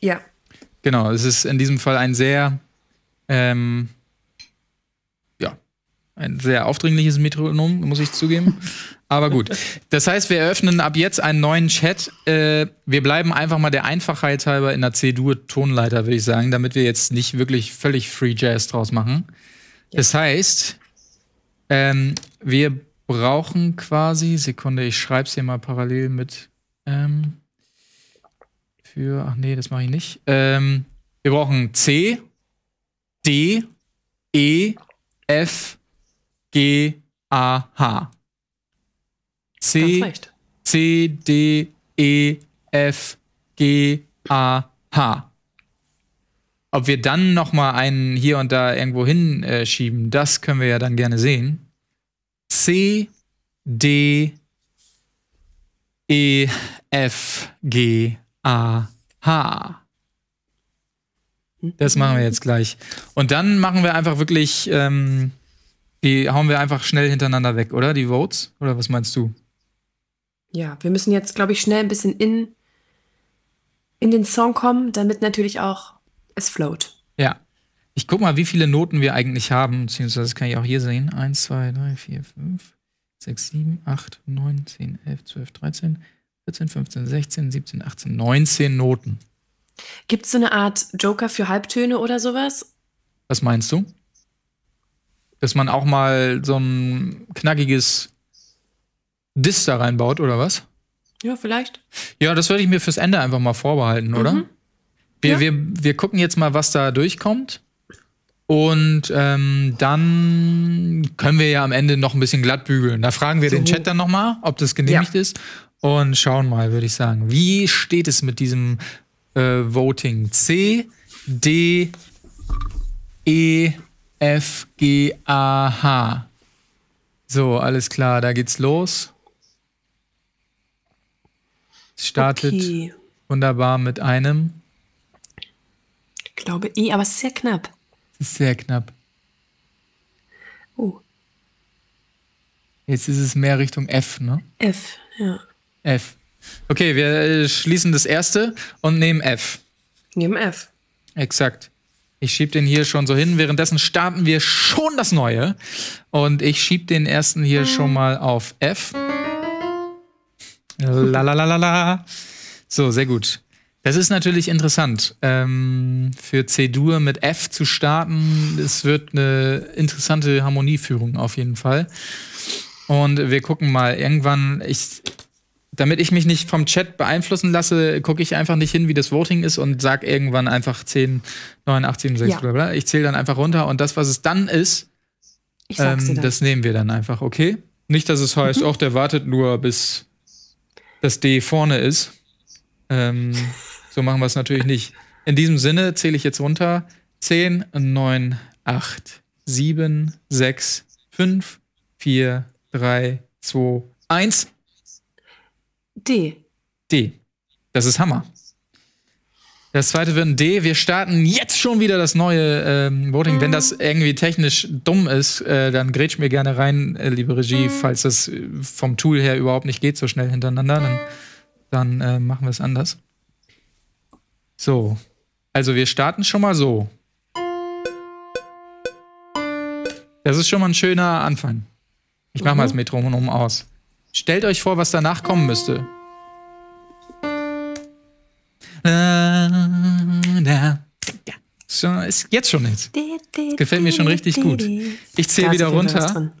ja. Genau, es ist in diesem Fall ein sehr, ähm, ja, ein sehr aufdringliches Metronom, muss ich zugeben. Aber gut. Das heißt, wir eröffnen ab jetzt einen neuen Chat. Äh, wir bleiben einfach mal der Einfachheit halber in der C-Dur-Tonleiter, würde ich sagen, damit wir jetzt nicht wirklich völlig Free Jazz draus machen. Das heißt, ähm, wir brauchen quasi, Sekunde, ich schreibe es hier mal parallel mit ähm, für, ach nee, das mache ich nicht. Ähm, wir brauchen C, D, E, F, G, A, H. C. C, D, E, F, G, A, H. Ob wir dann noch mal einen hier und da irgendwo hinschieben, äh, das können wir ja dann gerne sehen. C, D, E, F, G, A, H. Das machen wir jetzt gleich. Und dann machen wir einfach wirklich, ähm, die hauen wir einfach schnell hintereinander weg, oder? Die Votes? Oder was meinst du? Ja, wir müssen jetzt, glaube ich, schnell ein bisschen in, in den Song kommen, damit natürlich auch es float. Ja. Ich guck mal, wie viele Noten wir eigentlich haben, beziehungsweise das kann ich auch hier sehen. 1, 2, 3, 4, 5, 6, 7, 8, 9, 10, 11, 12, 13, 14, 15, 16, 17, 18, 19 Noten. Gibt es so eine Art Joker für Halbtöne oder sowas? Was meinst du? Dass man auch mal so ein knackiges Diss da reinbaut, oder was? Ja, vielleicht. Ja, das würde ich mir fürs Ende einfach mal vorbehalten, oder? Wir, Ja. wir, wir gucken jetzt mal, was da durchkommt. Und ähm, dann können wir ja am Ende noch ein bisschen glatt bügeln. Da fragen wir den So. Chat dann noch mal, ob das genehmigt ist. Und schauen mal, würde ich sagen. Wie steht es mit diesem äh, Voting? C, D, E, F, G, A, H. So, alles klar, da geht's los. Es startet Okay. wunderbar mit einem. Ich glaube E, aber es ist sehr knapp. Das ist sehr knapp. Oh, Jetzt ist es mehr Richtung F, ne? F, ja. F. Okay, wir äh, schließen das erste und nehmen F. Neben F. Exakt. Ich schieb den hier schon so hin. Währenddessen starten wir schon das Neue. Und ich schieb den ersten hier schon mal auf F. Lalalala. So, sehr gut. Das ist natürlich interessant. Ähm, für C-Dur mit F zu starten, es wird eine interessante Harmonieführung auf jeden Fall. Und wir gucken mal irgendwann, ich, damit ich mich nicht vom Chat beeinflussen lasse, gucke ich einfach nicht hin, wie das Voting ist und sag irgendwann einfach 10, 9, 8, 7, 6, Ja. bla bla. Ich zähle dann einfach runter und das, was es dann ist, ähm, dann. das nehmen wir dann einfach, okay? Nicht, dass es heißt, auch der wartet nur, bis das D vorne ist. Ähm, so machen wir es natürlich nicht. In diesem Sinne zähle ich jetzt runter. 10, 9, 8, 7, 6, 5, 4, 3, 2, 1. D. D. Das ist Hammer. Das zweite wird ein D. Wir starten jetzt schon wieder das neue ähm, Voting. Wenn das irgendwie technisch dumm ist, äh, dann grätsch mir gerne rein, äh, liebe Regie, falls das äh, vom Tool her überhaupt nicht geht, so schnell hintereinander. Dann, dann äh, machen wir es anders. So. Also wir starten schon mal so. Das ist schon mal ein schöner Anfang. Ich mach mal das Metronom aus. Stellt euch vor, was danach kommen müsste. So, ist jetzt schon jetzt. Gefällt mir schon richtig gut. Ich zähle wieder runter. drin.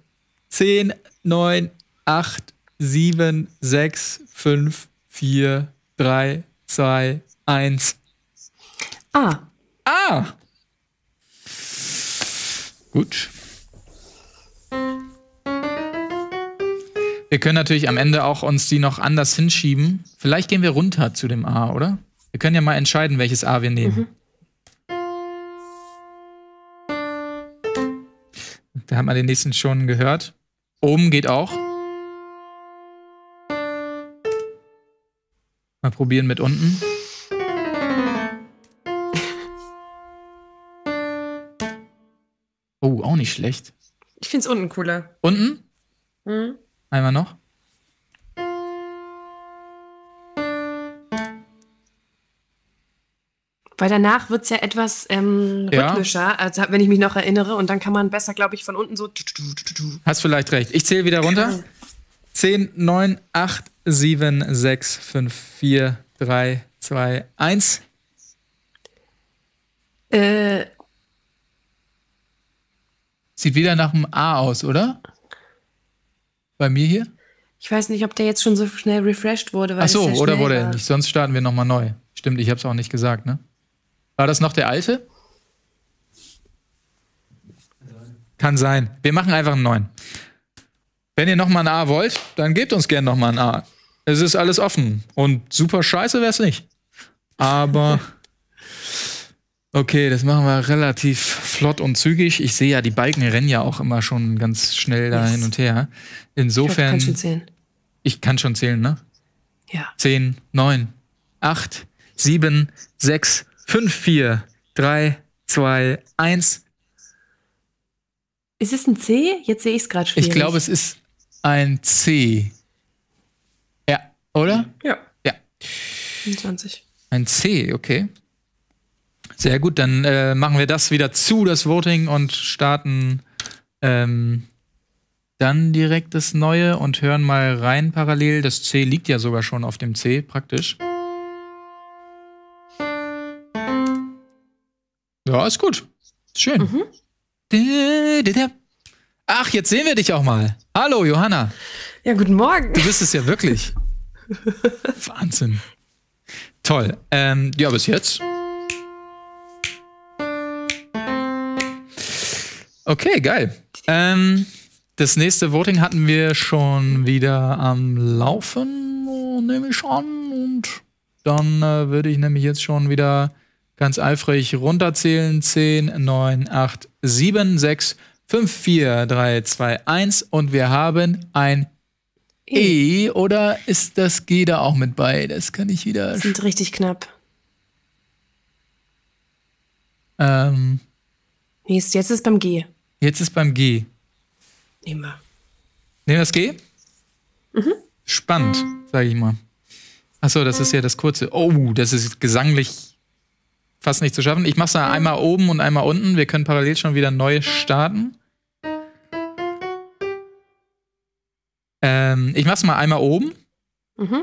10, 9, 8, 7, 6, 5, 4, 3, 2, 1. Ah, Ah! Gut. Wir können natürlich am Ende auch uns die noch anders hinschieben. Vielleicht gehen wir runter zu dem A, oder? Wir können ja mal entscheiden, welches A wir nehmen. Da hat man den nächsten schon gehört. Oben geht auch. Mal probieren mit unten. Oh, auch nicht schlecht. Ich finde es unten cooler. Unten? Hm? Einmal noch. Weil danach wird es ja etwas ähm, Ja. rhythmischer, also wenn ich mich noch erinnere. Und dann kann man besser, glaube ich, von unten so. Hast vielleicht recht. Ich zähle wieder runter. 10, 9, 8, 7, 6, 5, 4, 3, 2, 1. Äh, Sieht wieder nach einem A aus, oder? Bei mir hier? ich weiß nicht, ob der jetzt schon so schnell refreshed wurde. Weil Ach so, oder wurde er nicht? Sonst starten wir nochmal neu. Stimmt, ich habe es auch nicht gesagt, ne? War das noch der alte? Kann sein. Wir machen einfach einen neuen. Wenn ihr nochmal ein A wollt, dann gebt uns gerne nochmal ein A. Es ist alles offen. Und super scheiße wäre es nicht. Aber. Okay, das machen wir relativ flott und zügig. Ich sehe ja, die Balken rennen ja auch immer schon ganz schnell da Yes. hin und her. Ich hoffe, Insofern, kann schon zählen. ich kann schon zählen, ne? Ja. 10, 9, 8, 7, 6, 5, 4, 3, 2, 1. Ist es ein C? Jetzt sehe ich es gerade schwierig. Ich glaube, es ist ein C. Ja, oder? Ja. Ja. 25. Ein C, okay. Sehr gut, dann äh, machen wir das wieder zu, das Voting, und starten ähm, dann direkt das Neue und hören mal rein parallel. Das C liegt ja sogar schon auf dem C, praktisch. Ja, ist gut. Ist schön. Ach, jetzt sehen wir dich auch mal. Hallo, Johanna. Ja, guten Morgen. Du bist es ja wirklich. Wahnsinn. Toll. Ähm, ja, bis jetzt. Okay, geil. Ähm, das nächste Voting hatten wir schon wieder am Laufen, nehme ich an. Und dann äh, würde ich nämlich jetzt schon wieder ganz eifrig runterzählen. 10, 9, 8, 7, 6, 5, 4, 3, 2, 1. Und wir haben ein E oder ist das G da auch mit bei? Das kann ich wieder. Sind richtig knapp. Ähm, ist- jetzt ist es beim G. jetzt ist beim G. Nehmen wir. Nehmen wir das G? Spannend, sage ich mal. Achso, das ist ja das kurze. Oh, das ist gesanglich fast nicht zu schaffen. Ich mach's da einmal oben und einmal unten. Wir können parallel schon wieder neu starten. Ähm, ich mach's mal einmal oben. Mhm.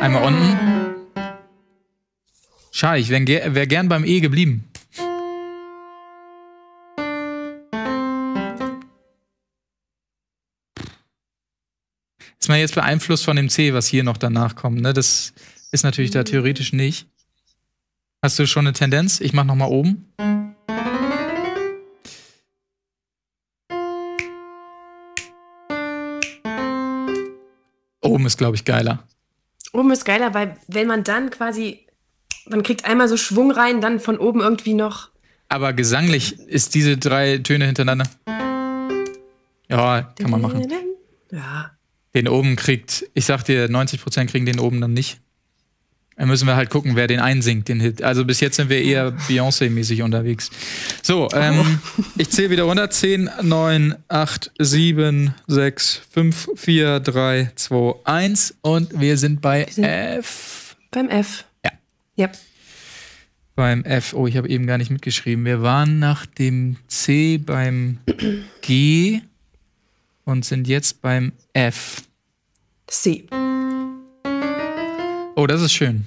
Einmal unten. Schade, ich wäre wär gern beim E geblieben. Ist man jetzt beeinflusst von dem C, was hier noch danach kommt, ne? Das ist natürlich da theoretisch nicht. Hast du schon eine Tendenz? Ich mach noch mal oben. Oben ist, glaube ich, geiler. Oben ist geiler, weil wenn man dann quasi, man kriegt einmal so Schwung rein, dann von oben irgendwie noch. Aber gesanglich ist diese drei Töne hintereinander. Ja, kann man machen. Ja. Den oben kriegt, ich sag dir, 90% kriegen den oben dann nicht. Dann müssen wir halt gucken, wer den einsingt, den Hit. Also bis jetzt sind wir eher Beyoncé-mäßig unterwegs. So, ähm, ich zähle wieder runter. 10, 9, 8, 7, 6, 5, 4, 3, 2, 1. Und wir sind bei sind- F. Beim F. Ja. Ja. Beim F. Oh, ich habe eben gar nicht mitgeschrieben. Wir waren nach dem C beim G und sind jetzt beim F. C. Oh, das ist schön.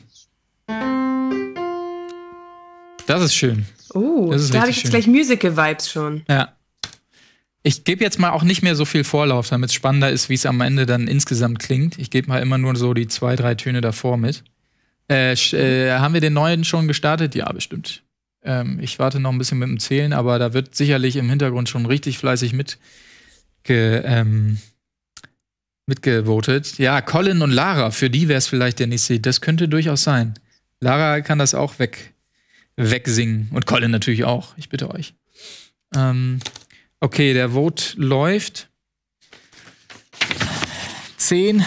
Das ist schön. Oh, Das ist da habe ich jetzt gleich Musical-Vibes schon. Ja. Ich gebe jetzt mal auch nicht mehr so viel Vorlauf, damit es spannender ist, wie es am Ende dann insgesamt klingt. Ich gebe mal immer nur so die zwei, drei Töne davor mit. Äh, äh, haben wir den neuen schon gestartet? Ja, bestimmt. Ähm, ich warte noch ein bisschen mit dem Zählen, aber da wird sicherlich im Hintergrund schon richtig fleißig mitge, ähm, mitgevotet. Ja, Colin und Lara, für die wäre es vielleicht der nächste. Das könnte durchaus sein. Lara kann das auch weg, wegsingen. Und Colin natürlich auch, ich bitte euch. Ähm, Okay, der Vote läuft. 10,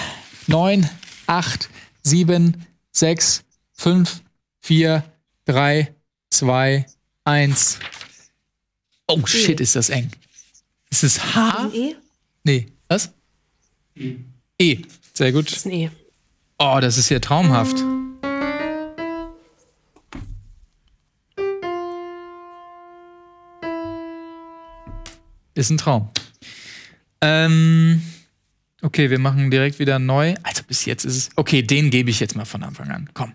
9, 8, 7, 6, 5, 4, 3, 2, 1. Oh shit, ist das eng. Ist es H? Ein E? Nee, was? E. Sehr gut. Das ist ein E. Oh, das ist ja traumhaft. Ist ein Traum. Ähm, okay, wir machen direkt wieder neu. Also bis jetzt ist es. Okay, den gebe ich jetzt mal von Anfang an. Komm.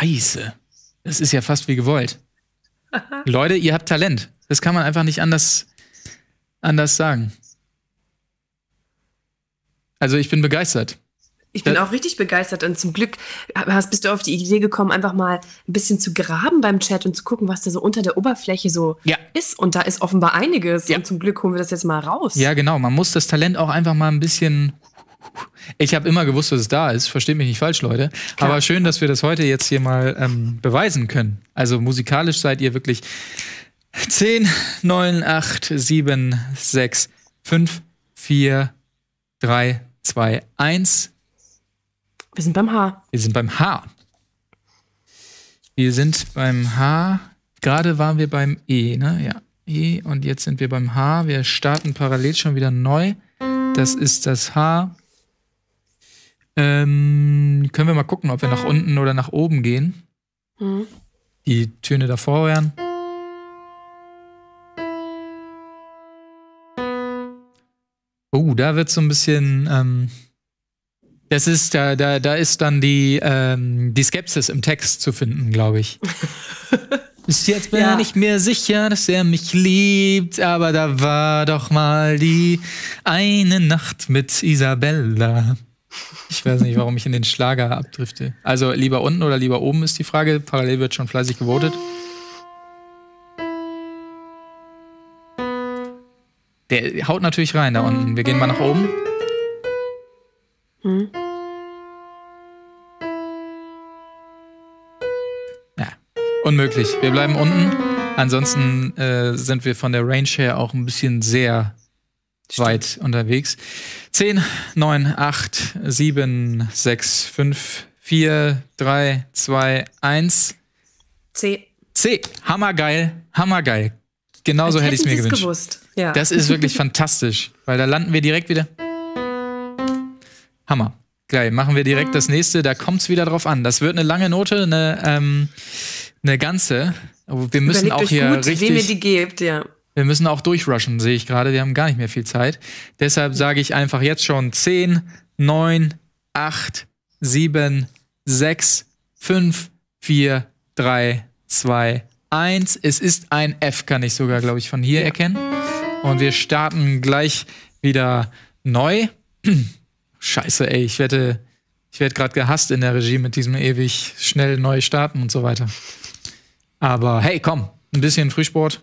Scheiße. Das ist ja fast wie gewollt. Leute, ihr habt Talent. Das kann man einfach nicht anders, anders sagen. Also ich bin begeistert. Ich bin auch richtig begeistert und zum Glück hast, bist du auf die Idee gekommen, einfach mal ein bisschen zu graben beim Chat und zu gucken, was da so unter der Oberfläche so Ja. ist. Und da ist offenbar einiges. Ja. Und zum Glück holen wir das jetzt mal raus. Ja, genau. Man muss das Talent auch einfach mal ein bisschen. Ich habe immer gewusst, dass es da ist. Versteht mich nicht falsch, Leute. Klar. Aber schön, dass wir das heute jetzt hier mal ähm, beweisen können. Also musikalisch seid ihr wirklich 10, 9, 8, 7, 6, 5, 4, 3, 2, 1. Wir sind beim H. Wir sind beim H. Wir sind beim H. Gerade waren wir beim E, ne? Ja. E und jetzt sind wir beim H. Wir starten parallel schon wieder neu. Das ist das H. Ähm, können wir mal gucken, ob wir nach unten oder nach oben gehen. Hm. Die Töne davor wären. Oh, da wird so ein bisschen. Ähm, das ist, da, da, da ist dann die, ähm, die Skepsis im Text zu finden, glaube ich. Bis jetzt bin Ja. ich nicht mehr sicher, dass er mich liebt, aber da war doch mal die eine Nacht mit Isabella. Ich weiß nicht, warum ich in den Schlager abdrifte. Also lieber unten oder lieber oben ist die Frage. Parallel wird schon fleißig gewotet. Der haut natürlich rein da unten. Wir gehen mal nach oben. Hm. Ja, unmöglich. Wir bleiben unten. Ansonsten äh, sind wir von der Range her auch ein bisschen sehr weit unterwegs. 10, 9, 8, 7, 6, 5, 4, 3, 2, 1. C. C. Hammergeil, hammergeil. Genauso hätte ich es mir gewünscht. gewusst. Ja. Das ist wirklich fantastisch, weil da landen wir direkt wieder. Hammer. Geil, machen wir direkt das nächste. Da kommt es wieder drauf an. Das wird eine lange Note, eine, ähm, eine ganze. Aber Wir müssen Überlegt auch hier gut, wem ihr richtig. die gebt, ja. Wir müssen auch durchrushen, sehe ich gerade. Wir haben gar nicht mehr viel Zeit. Deshalb sage ich einfach jetzt schon 10, 9, 8, 7, 6, 5, 4, 3, 2, 1. Es ist ein F, kann ich sogar, glaube ich, von hier erkennen. Und wir starten gleich wieder neu. Scheiße, ey, ich werde, ich werde gerade gehasst in der Regie mit diesem ewig schnell neu starten und so weiter. Aber hey, komm, ein bisschen Frühsport.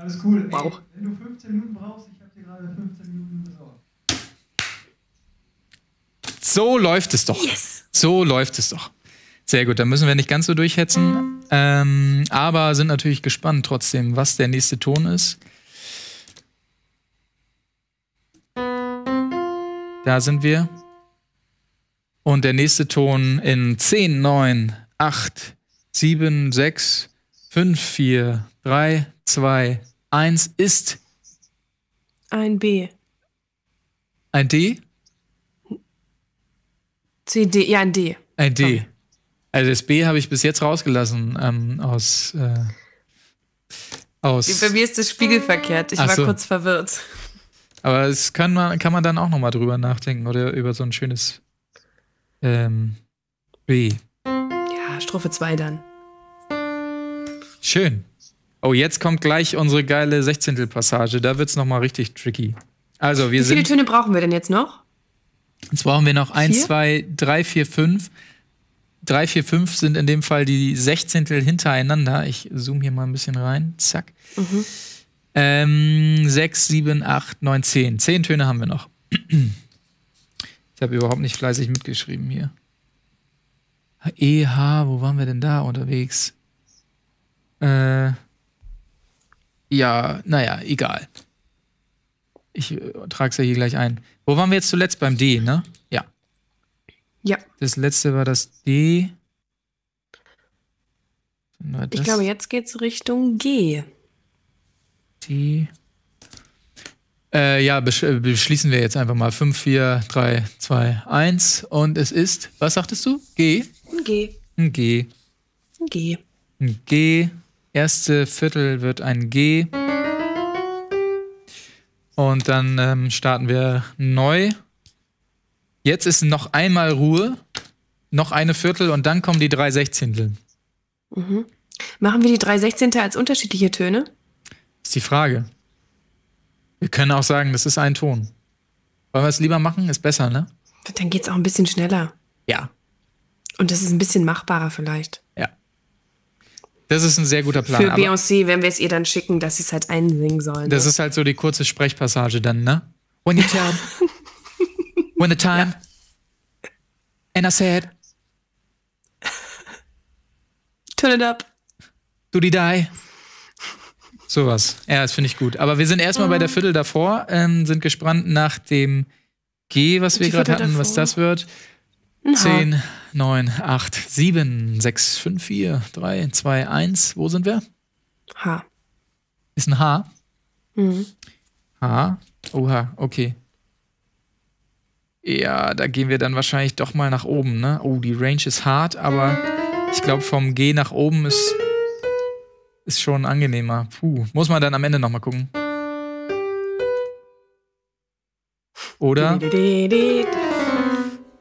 Alles cool. Wow. Ey, wenn du 15 Minuten brauchst, ich habe dir gerade 15 Minuten besorgt. So läuft es doch. Yes. So läuft es doch. Sehr gut, dann müssen wir nicht ganz so durchhetzen. Ähm, aber sind natürlich gespannt trotzdem, was der nächste Ton ist. Da sind wir. Und der nächste Ton in 10, 9, 8, 7, 6, 5, 4, 3, 2, 1 ist Ein B. ein D. C, D. Ja, ein D. Ein D. Also das B habe ich bis jetzt rausgelassen ähm, aus. Äh, aus Bei mir ist das spiegelverkehrt. Ich Ach war so. kurz verwirrt. aber es kann man, kann man dann auch nochmal drüber nachdenken oder über so ein schönes ähm, B. Ja, Strophe 2 dann. Schön. Oh, jetzt kommt gleich unsere geile Sechzehntel-Passage. Da wird es nochmal richtig tricky. Also, wir Wie viele sind. Töne brauchen wir denn jetzt noch? Jetzt brauchen wir noch 1, Vier? 2, 3, 4, 5. 3, 4, 5 sind in dem Fall die Sechzehntel hintereinander. Ich zoome hier mal ein bisschen rein. Zack. Mhm. Ähm, 6, 7, 8, 9, 10. 10 Töne haben wir noch. Ich habe überhaupt nicht fleißig mitgeschrieben hier. E, H, wo waren wir denn da unterwegs? Äh, ja, naja, egal. Ich äh, trage es ja hier gleich ein. Wo waren wir jetzt zuletzt beim D, ne? Ja. Ja. Das letzte war das D. War Ich das glaube, jetzt geht's Richtung G. D. Äh, ja, besch äh, beschließen wir jetzt einfach mal. 5, 4, 3, 2, 1. Und es ist, was sagtest du? G? Ein G. Ein G. Ein G. Ein G. Erste Viertel wird ein G. Und dann ähm, starten wir neu. Jetzt ist noch einmal Ruhe. Noch eine Viertel und dann kommen die drei Sechzehntel. Mhm. Machen wir die drei Sechzehntel als unterschiedliche Töne? Ist die Frage. Wir können auch sagen, das ist ein Ton. Wollen wir es lieber machen? Ist besser, ne? Dann geht's auch ein bisschen schneller. Ja. Und das ist ein bisschen machbarer vielleicht. Ja. Das ist ein sehr guter Plan. Für Beyoncé, wenn wir es ihr dann schicken, dass sie es halt einsingen sollen. das ne? ist halt so die kurze Sprechpassage dann, ne? When you tell. when the time. And I said, Turn it up. do die die. Sowas. Ja, das finde ich gut. Aber wir sind erstmal bei der Viertel davor, ähm, sind gespannt nach dem G, was wir gerade hatten, was davor. das wird. Ein H. 10, 9, 8, 7, 6, 5, 4, 3, 2, 1. Wo sind wir? H. Ist ein H. Mhm. H. Oha, okay. Ja, da gehen wir dann wahrscheinlich doch mal nach oben, ne? Oh, die Range ist hart, aber ich glaube, vom G nach oben ist, ist schon angenehmer. Puh, muss man dann am Ende nochmal gucken. Oder,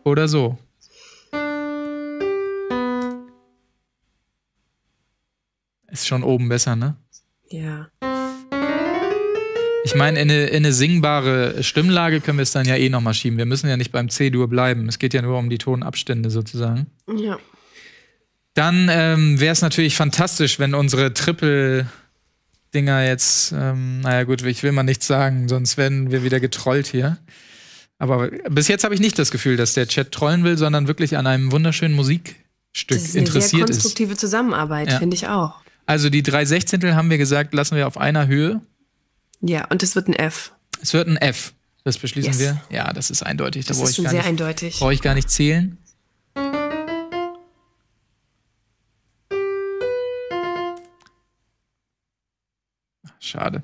oder so. Ist schon oben besser, ne? Ja. Ich meine, in eine, in eine singbare Stimmlage können wir es dann ja eh nochmal schieben. Wir müssen ja nicht beim C-Dur bleiben. Es geht ja nur um die Tonabstände sozusagen. Ja. Dann ähm, wäre es natürlich fantastisch, wenn unsere Triple-Dinger jetzt, ähm, naja gut, ich will mal nichts sagen, sonst werden wir wieder getrollt hier. Aber bis jetzt habe ich nicht das Gefühl, dass der Chat trollen will, sondern wirklich an einem wunderschönen Musikstück Das ist eine sehr interessiert ist. konstruktive Zusammenarbeit, Ja. finde ich auch. Also die drei Sechzehntel haben wir gesagt, lassen wir auf einer Höhe. Ja, und es wird ein F. Es wird ein F. Das beschließen Yes. wir. Ja, das ist eindeutig. Da Das ist schon sehr nicht eindeutig. Brauche ich gar nicht zählen. Schade.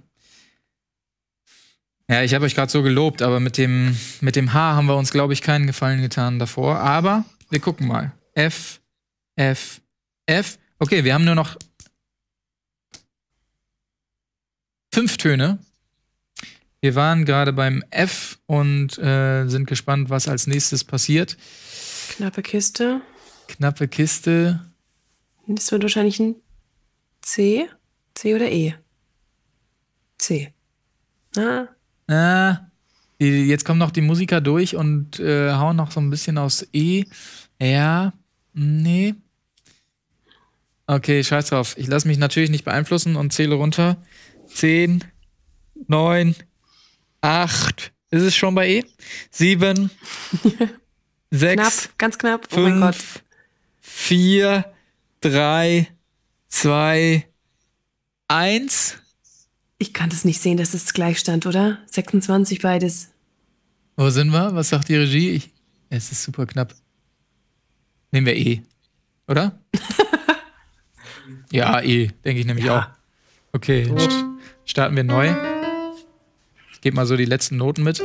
Ja, ich habe euch gerade so gelobt, aber mit dem, mit dem H haben wir uns, glaube ich, keinen Gefallen getan davor. Aber wir gucken mal. F, F, F. Okay, wir haben nur noch fünf Töne. Wir waren gerade beim F und äh, sind gespannt, was als nächstes passiert. Knappe Kiste. Knappe Kiste. Das wird wahrscheinlich ein C. C oder E? C. Ah, Ah, die, jetzt kommen noch die Musiker durch und äh, hauen noch so ein bisschen aus E. Ja, nee. Okay, scheiß drauf. Ich lasse mich natürlich nicht beeinflussen und zähle runter. Zehn, neun, acht. Ist es schon bei E? Sieben, sechs, knapp, ganz knapp. Oh mein Gott. fünf, vier, drei, zwei, eins. Ich kann das nicht sehen, das ist Gleichstand, oder? 26 beides. Wo sind wir? Was sagt die Regie? Ich, es ist super knapp. Nehmen wir E. Oder? ja, E, denke ich nämlich auch. Okay, starten wir neu. Ich gebe mal so die letzten Noten mit.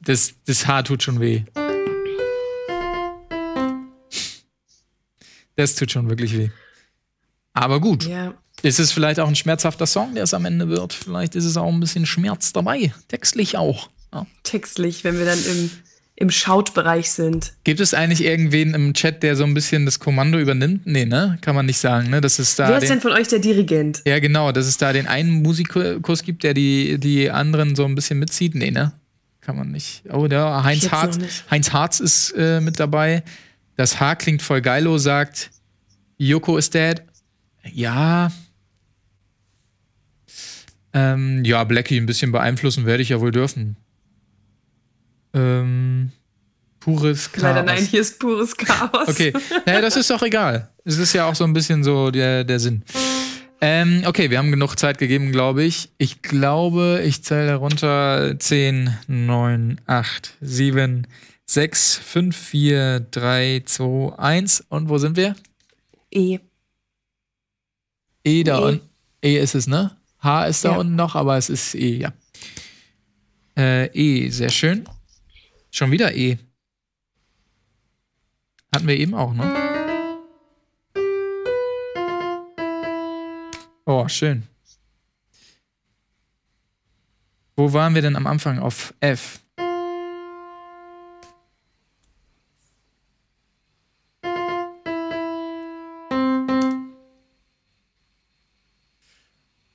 Das, das Haar tut schon weh. Das tut schon wirklich weh. Aber gut. Ja. Ist es vielleicht auch ein schmerzhafter Song, der es am Ende wird? Vielleicht ist es auch ein bisschen Schmerz dabei. Textlich auch. Ja. Textlich, wenn wir dann im, im Schautbereich sind. Gibt es eigentlich irgendwen im Chat, der so ein bisschen das Kommando übernimmt? Nee, ne? Kann man nicht sagen, ne? Das ist da. Wer ist den, denn von euch der Dirigent? ja, genau, dass es da den einen Musikkurs gibt, der die, die anderen so ein bisschen mitzieht. Nee, ne? Kann man nicht. Oh, da, Heinz Harz. Heinz Harz ist äh, mit dabei. Das Haar klingt voll geilo, sagt Joko ist dead. Ja. Ähm, ja, Blackie ein bisschen beeinflussen werde ich ja wohl dürfen. Ähm, Pures Chaos. Leider nein, hier ist pures Chaos. Okay, naja, das ist doch egal. Es ist ja auch so ein bisschen so der, der Sinn. Ähm, okay, wir haben genug Zeit gegeben, glaube ich. Ich glaube, ich zähle runter 10, 9, 8, 7, 6, 5, 4, 3, 2, 1. Und wo sind wir? E. E da E. unten. E ist es, ne? H ist da Ja. unten noch, aber es ist E, ja. Äh, e, sehr schön. Schon wieder E. Hatten wir eben auch, ne? Oh, schön. Wo waren wir denn am Anfang? Auf F.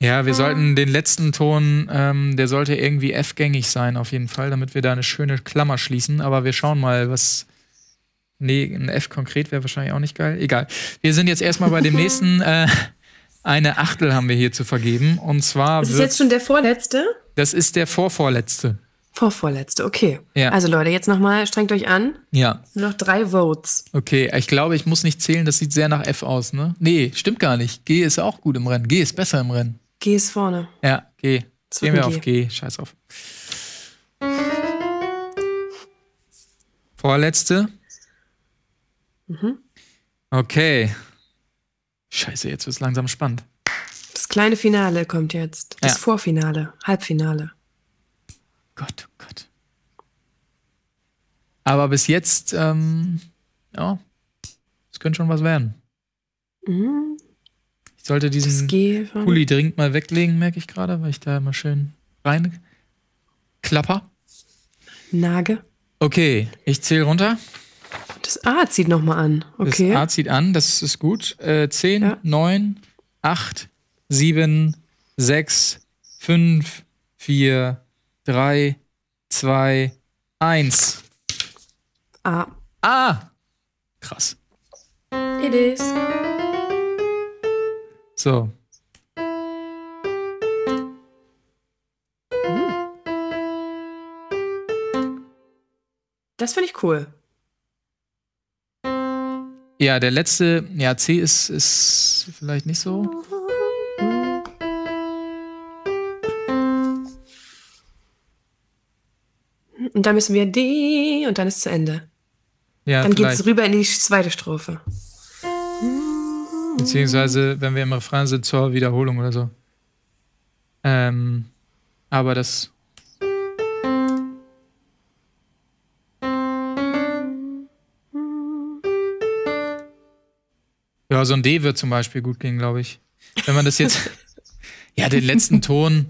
Ja, wir sollten den letzten Ton, ähm, der sollte irgendwie F-gängig sein, auf jeden Fall, damit wir da eine schöne Klammer schließen. Aber wir schauen mal, was. Nee, ein F konkret wäre wahrscheinlich auch nicht geil. Egal. Wir sind jetzt erstmal bei dem nächsten. Äh, eine Achtel haben wir hier zu vergeben. Und zwar Das ist jetzt schon der vorletzte? das ist der vorvorletzte. Vorvorletzte, okay. Ja. Also Leute, jetzt nochmal, strengt euch an. Ja, noch drei Votes. okay. Ich glaube, ich muss nicht zählen. Das sieht sehr nach F aus, ne? Nee, stimmt gar nicht. G ist auch gut im Rennen. G ist besser im Rennen. G ist vorne. Ja, G. Es Gehen wird wir ein auf G. Scheiß auf. Vorletzte. Okay. Scheiße, jetzt wird's langsam spannend. Das kleine Finale kommt jetzt. Das Ja. Vorfinale, Halbfinale. Gott, oh Gott. Aber bis jetzt, ähm, ja, es könnte schon was werden. Mhm. Ich sollte diesen. Pulli dringend mal weglegen, merke ich gerade, weil ich da immer schön rein klapper. Nage. Okay, ich zähle runter. Das A zieht nochmal an. Okay. Das A zieht an, das ist gut. Äh, 10, Ja. 9, 8, 7, 6, 5, 4, 3, 2, 1. A. Ah! Krass. It is. So. Das finde ich cool. Ja, der letzte, ja, C ist, ist vielleicht nicht so. Und dann müssen wir D und dann ist zu Ende. Ja, Dann vielleicht. geht's rüber in die zweite Strophe. Beziehungsweise, wenn wir im Refrain sind, zur Wiederholung oder so. Ähm, aber das. Ja, so ein D wird zum Beispiel gut gehen, glaube ich. Wenn man das jetzt. ja, den letzten Ton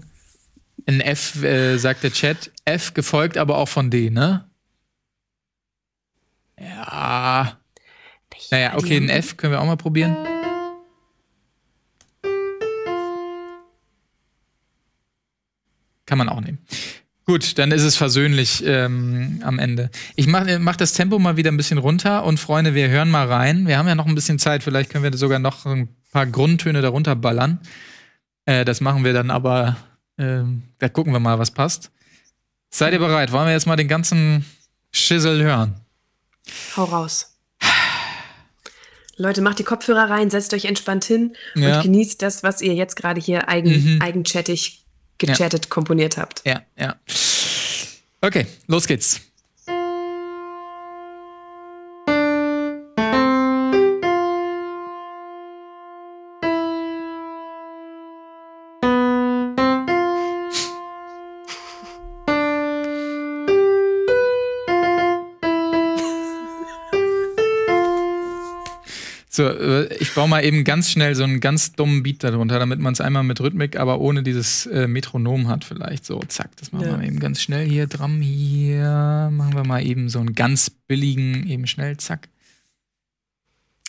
in F, äh, sagt der Chat. F gefolgt aber auch von D, ne? Ja. Naja, okay, ein F können wir auch mal probieren. Kann man auch nehmen. Gut, dann ist es versöhnlich ähm, am Ende. Ich mache mach das Tempo mal wieder ein bisschen runter und Freunde, wir hören mal rein. Wir haben ja noch ein bisschen Zeit, vielleicht können wir sogar noch ein paar Grundtöne darunter ballern. Äh, das machen wir dann aber, ähm, da gucken wir mal, was passt. Seid ihr bereit? Wollen wir jetzt mal den ganzen Schissel hören? Hau raus. Leute, macht die Kopfhörer rein, setzt euch entspannt hin Ja. und genießt das, was ihr jetzt gerade hier eigen, Mhm. eigenchattig gechattet, komponiert habt. Ja, ja. Okay, los geht's. So, äh, ich baue mal eben ganz schnell so einen ganz dummen Beat darunter, damit man es einmal mit Rhythmik, aber ohne dieses äh, Metronom hat vielleicht. So, zack, das machen Ja. wir mal eben ganz schnell hier. Drum hier. Machen wir mal eben so einen ganz billigen, eben schnell, zack.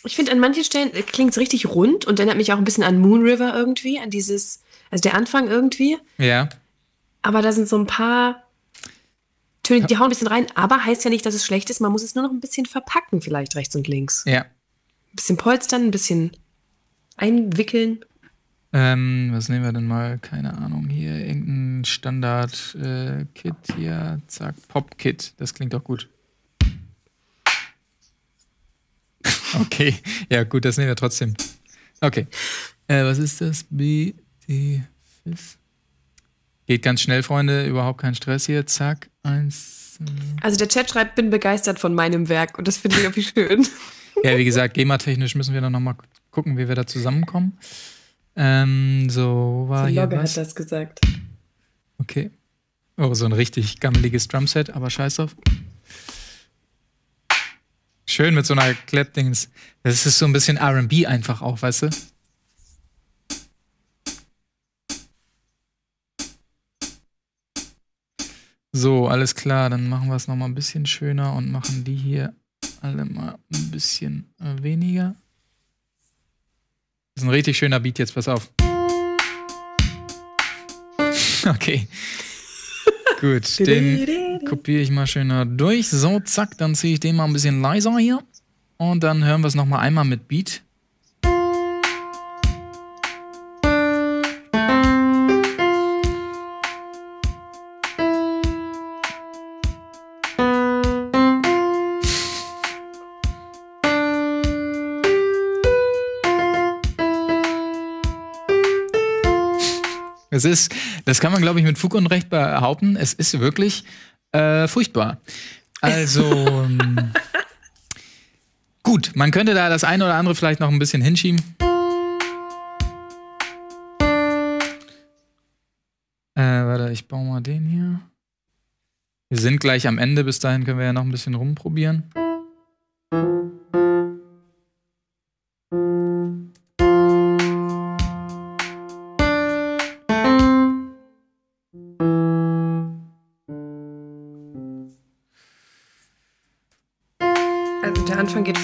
Ich finde, an manchen Stellen klingt es richtig rund und erinnert mich auch ein bisschen an Moon River irgendwie, an dieses, also der Anfang irgendwie. Ja, Aber da sind so ein paar Töne, die hauen ein bisschen rein, aber heißt ja nicht, dass es schlecht ist. Man muss es nur noch ein bisschen verpacken, vielleicht rechts und links. ja. Ein bisschen polstern, ein bisschen einwickeln. Ähm, was nehmen wir denn mal? Keine Ahnung. Hier irgendein Standard-Kit hier. Zack, Pop-Kit. Das klingt doch gut. Okay, ja gut, das nehmen wir trotzdem. Okay. Äh, was ist das? B, D, Fis. Geht ganz schnell, Freunde. Überhaupt kein Stress hier. Zack. Eins. Also der Chat schreibt, bin begeistert von meinem Werk und das finde ich irgendwie schön. Ja, wie gesagt, GEMA-technisch müssen wir dann nochmal gucken, wie wir da zusammenkommen. Ähm, so war Die Logge hat das gesagt. Okay. Oh, so ein richtig gammeliges Drumset, aber scheiß drauf. Schön mit so einer Klettdings. Das ist so ein bisschen RB einfach auch, weißt du? So, alles klar, dann machen wir es nochmal ein bisschen schöner und machen die hier alle mal ein bisschen äh, weniger. Das ist ein richtig schöner Beat jetzt, pass auf. Okay. Gut, den kopiere ich mal schöner durch. So, zack, dann ziehe ich den mal ein bisschen leiser hier. Und dann hören wir es nochmal einmal mit Beat. Es ist, das kann man, glaube ich, mit Fug und Recht behaupten, es ist wirklich äh, furchtbar. Also, ähm, gut, man könnte da das eine oder andere vielleicht noch ein bisschen hinschieben. Äh, warte, ich baue mal den hier. Wir sind gleich am Ende, bis dahin können wir ja noch ein bisschen rumprobieren.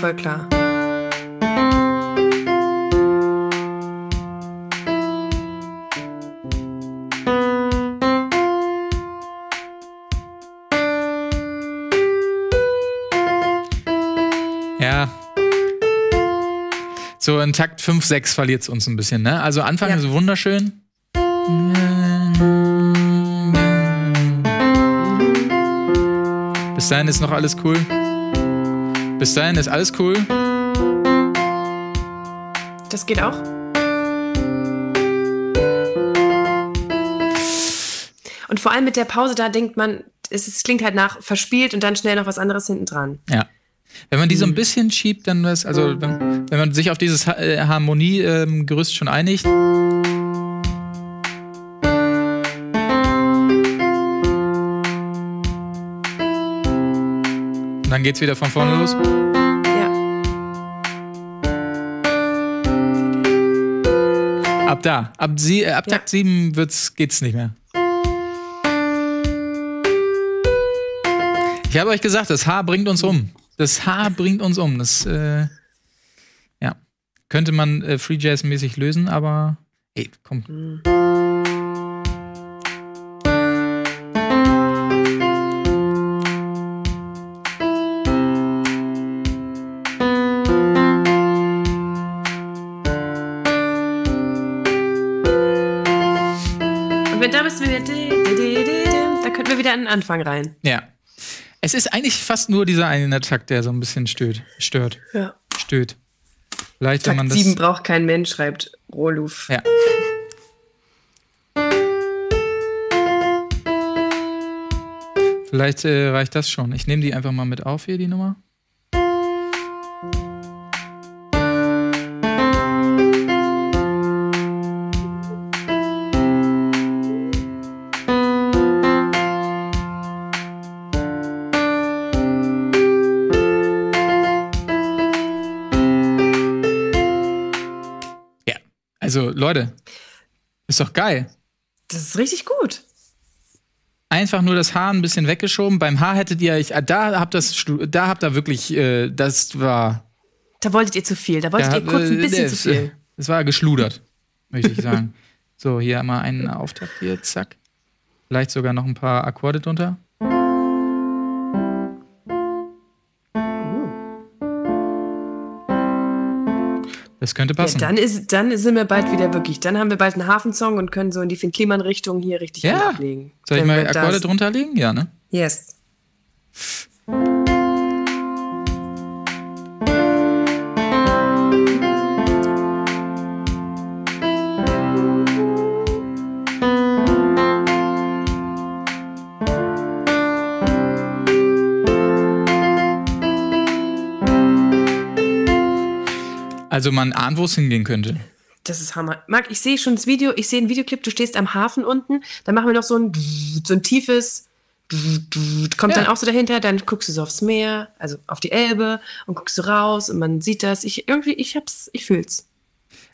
Voll klar. Ja. So in Takt 5, 6 verliert es uns ein bisschen, ne? Also Anfang Ja. ist wunderschön. Bis dahin ist noch alles cool. Bis dahin ist alles cool. Das geht auch. Und vor allem mit der Pause, da denkt man, es, es klingt halt nach verspielt und dann schnell noch was anderes hinten dran. Ja. Wenn man die so ein bisschen schiebt, dann was, also wenn, wenn man sich auf dieses äh, Harmoniegerüst schon einigt. Dann geht's wieder von vorne los. Ja. Ab da, ab, sie, äh, ab Ja. Takt 7 wird's, geht's nicht mehr. Ich habe euch gesagt, das Haar bringt uns um. Das Haar bringt uns um. Das, äh, ja. Könnte man äh, Free Jazz-mäßig lösen, aber ey, komm. Und da bist du wieder, da könnten wir wieder an den Anfang rein. Ja. Es ist eigentlich fast nur dieser eine Takt, der so ein bisschen stört. Stört. Ja. Stört. Vielleicht, wenn man Takt das. 7 braucht kein Mensch, schreibt Roluf. Ja. Vielleicht äh, reicht das schon. Ich nehme die einfach mal mit auf hier, die Nummer. Leute, ist doch geil. Das ist richtig gut. einfach nur das Haar ein bisschen weggeschoben. Beim Haar hättet ihr, ich, da habt das, da habt ihr wirklich, äh, das war, Da wolltet ihr zu viel. Da wolltet da, ihr kurz ein äh, bisschen das, zu viel. Das war geschludert, möchte ich sagen. so, hier mal einen Auftakt hier, zack. Vielleicht sogar noch ein paar Akkorde drunter. Das könnte Ja, passen. dann, ist, dann sind wir bald wieder wirklich. Dann haben wir bald einen Hafensong und können so in die Finn Kliman-Richtung hier richtig Ja. ablegen. Soll ich mal Akkorde das- drunter legen? Ja, ne? Yes. Also man ahnt, wo es hingehen könnte. Das ist Hammer. Marc, ich sehe schon das Video, ich sehe einen Videoclip, du stehst am Hafen unten, dann machen wir noch so ein, so ein tiefes, kommt Ja. dann auch so dahinter, dann guckst du so aufs Meer, also auf die Elbe und guckst du raus und man sieht das. Ich irgendwie, ich hab's, ich fühl's.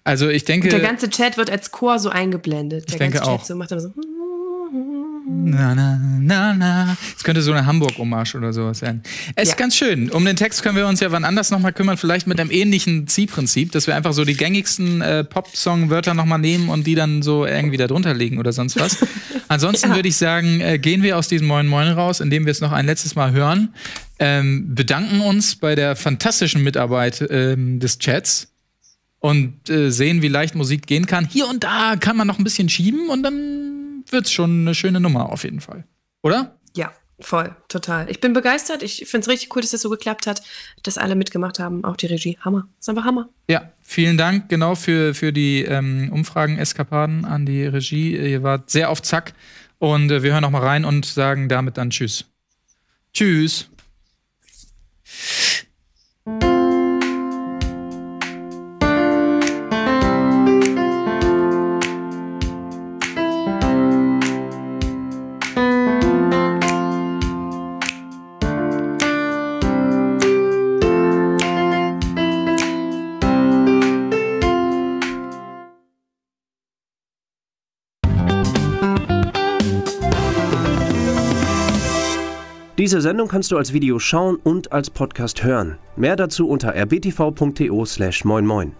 Also ich denke. Und der ganze Chat wird als Chor so eingeblendet. Der denke ganze auch. Chat so macht dann so. Na, na, na, na. Es könnte so eine Hamburg-Hommage oder sowas sein. Es ist Ja. ganz schön. Um den Text können wir uns ja wann anders nochmal kümmern, vielleicht mit einem ähnlichen Zielprinzip, dass wir einfach so die gängigsten äh, Pop-Song-Wörter nochmal nehmen und die dann so irgendwie da drunter legen oder sonst was. Ansonsten Ja. würde ich sagen, äh, gehen wir aus diesem Moin Moin raus, indem wir es noch ein letztes Mal hören. Ähm, bedanken uns bei der fantastischen Mitarbeit ähm, des Chats und äh, sehen, wie leicht Musik gehen kann. Hier und da kann man noch ein bisschen schieben und dann wird's schon eine schöne Nummer auf jeden Fall. Oder? Ja, voll, total. Ich bin begeistert. Ich finde es richtig cool, dass das so geklappt hat, dass alle mitgemacht haben, auch die Regie. Hammer. Ist einfach Hammer. Ja, vielen Dank genau für, für die ähm, Umfragen-Eskapaden an die Regie. Ihr wart sehr auf Zack und äh, wir hören noch mal rein und sagen damit dann Tschüss. Tschüss. Sendung kannst du als Video schauen und als Podcast hören. Mehr dazu unter rbtv.to slash moin moin.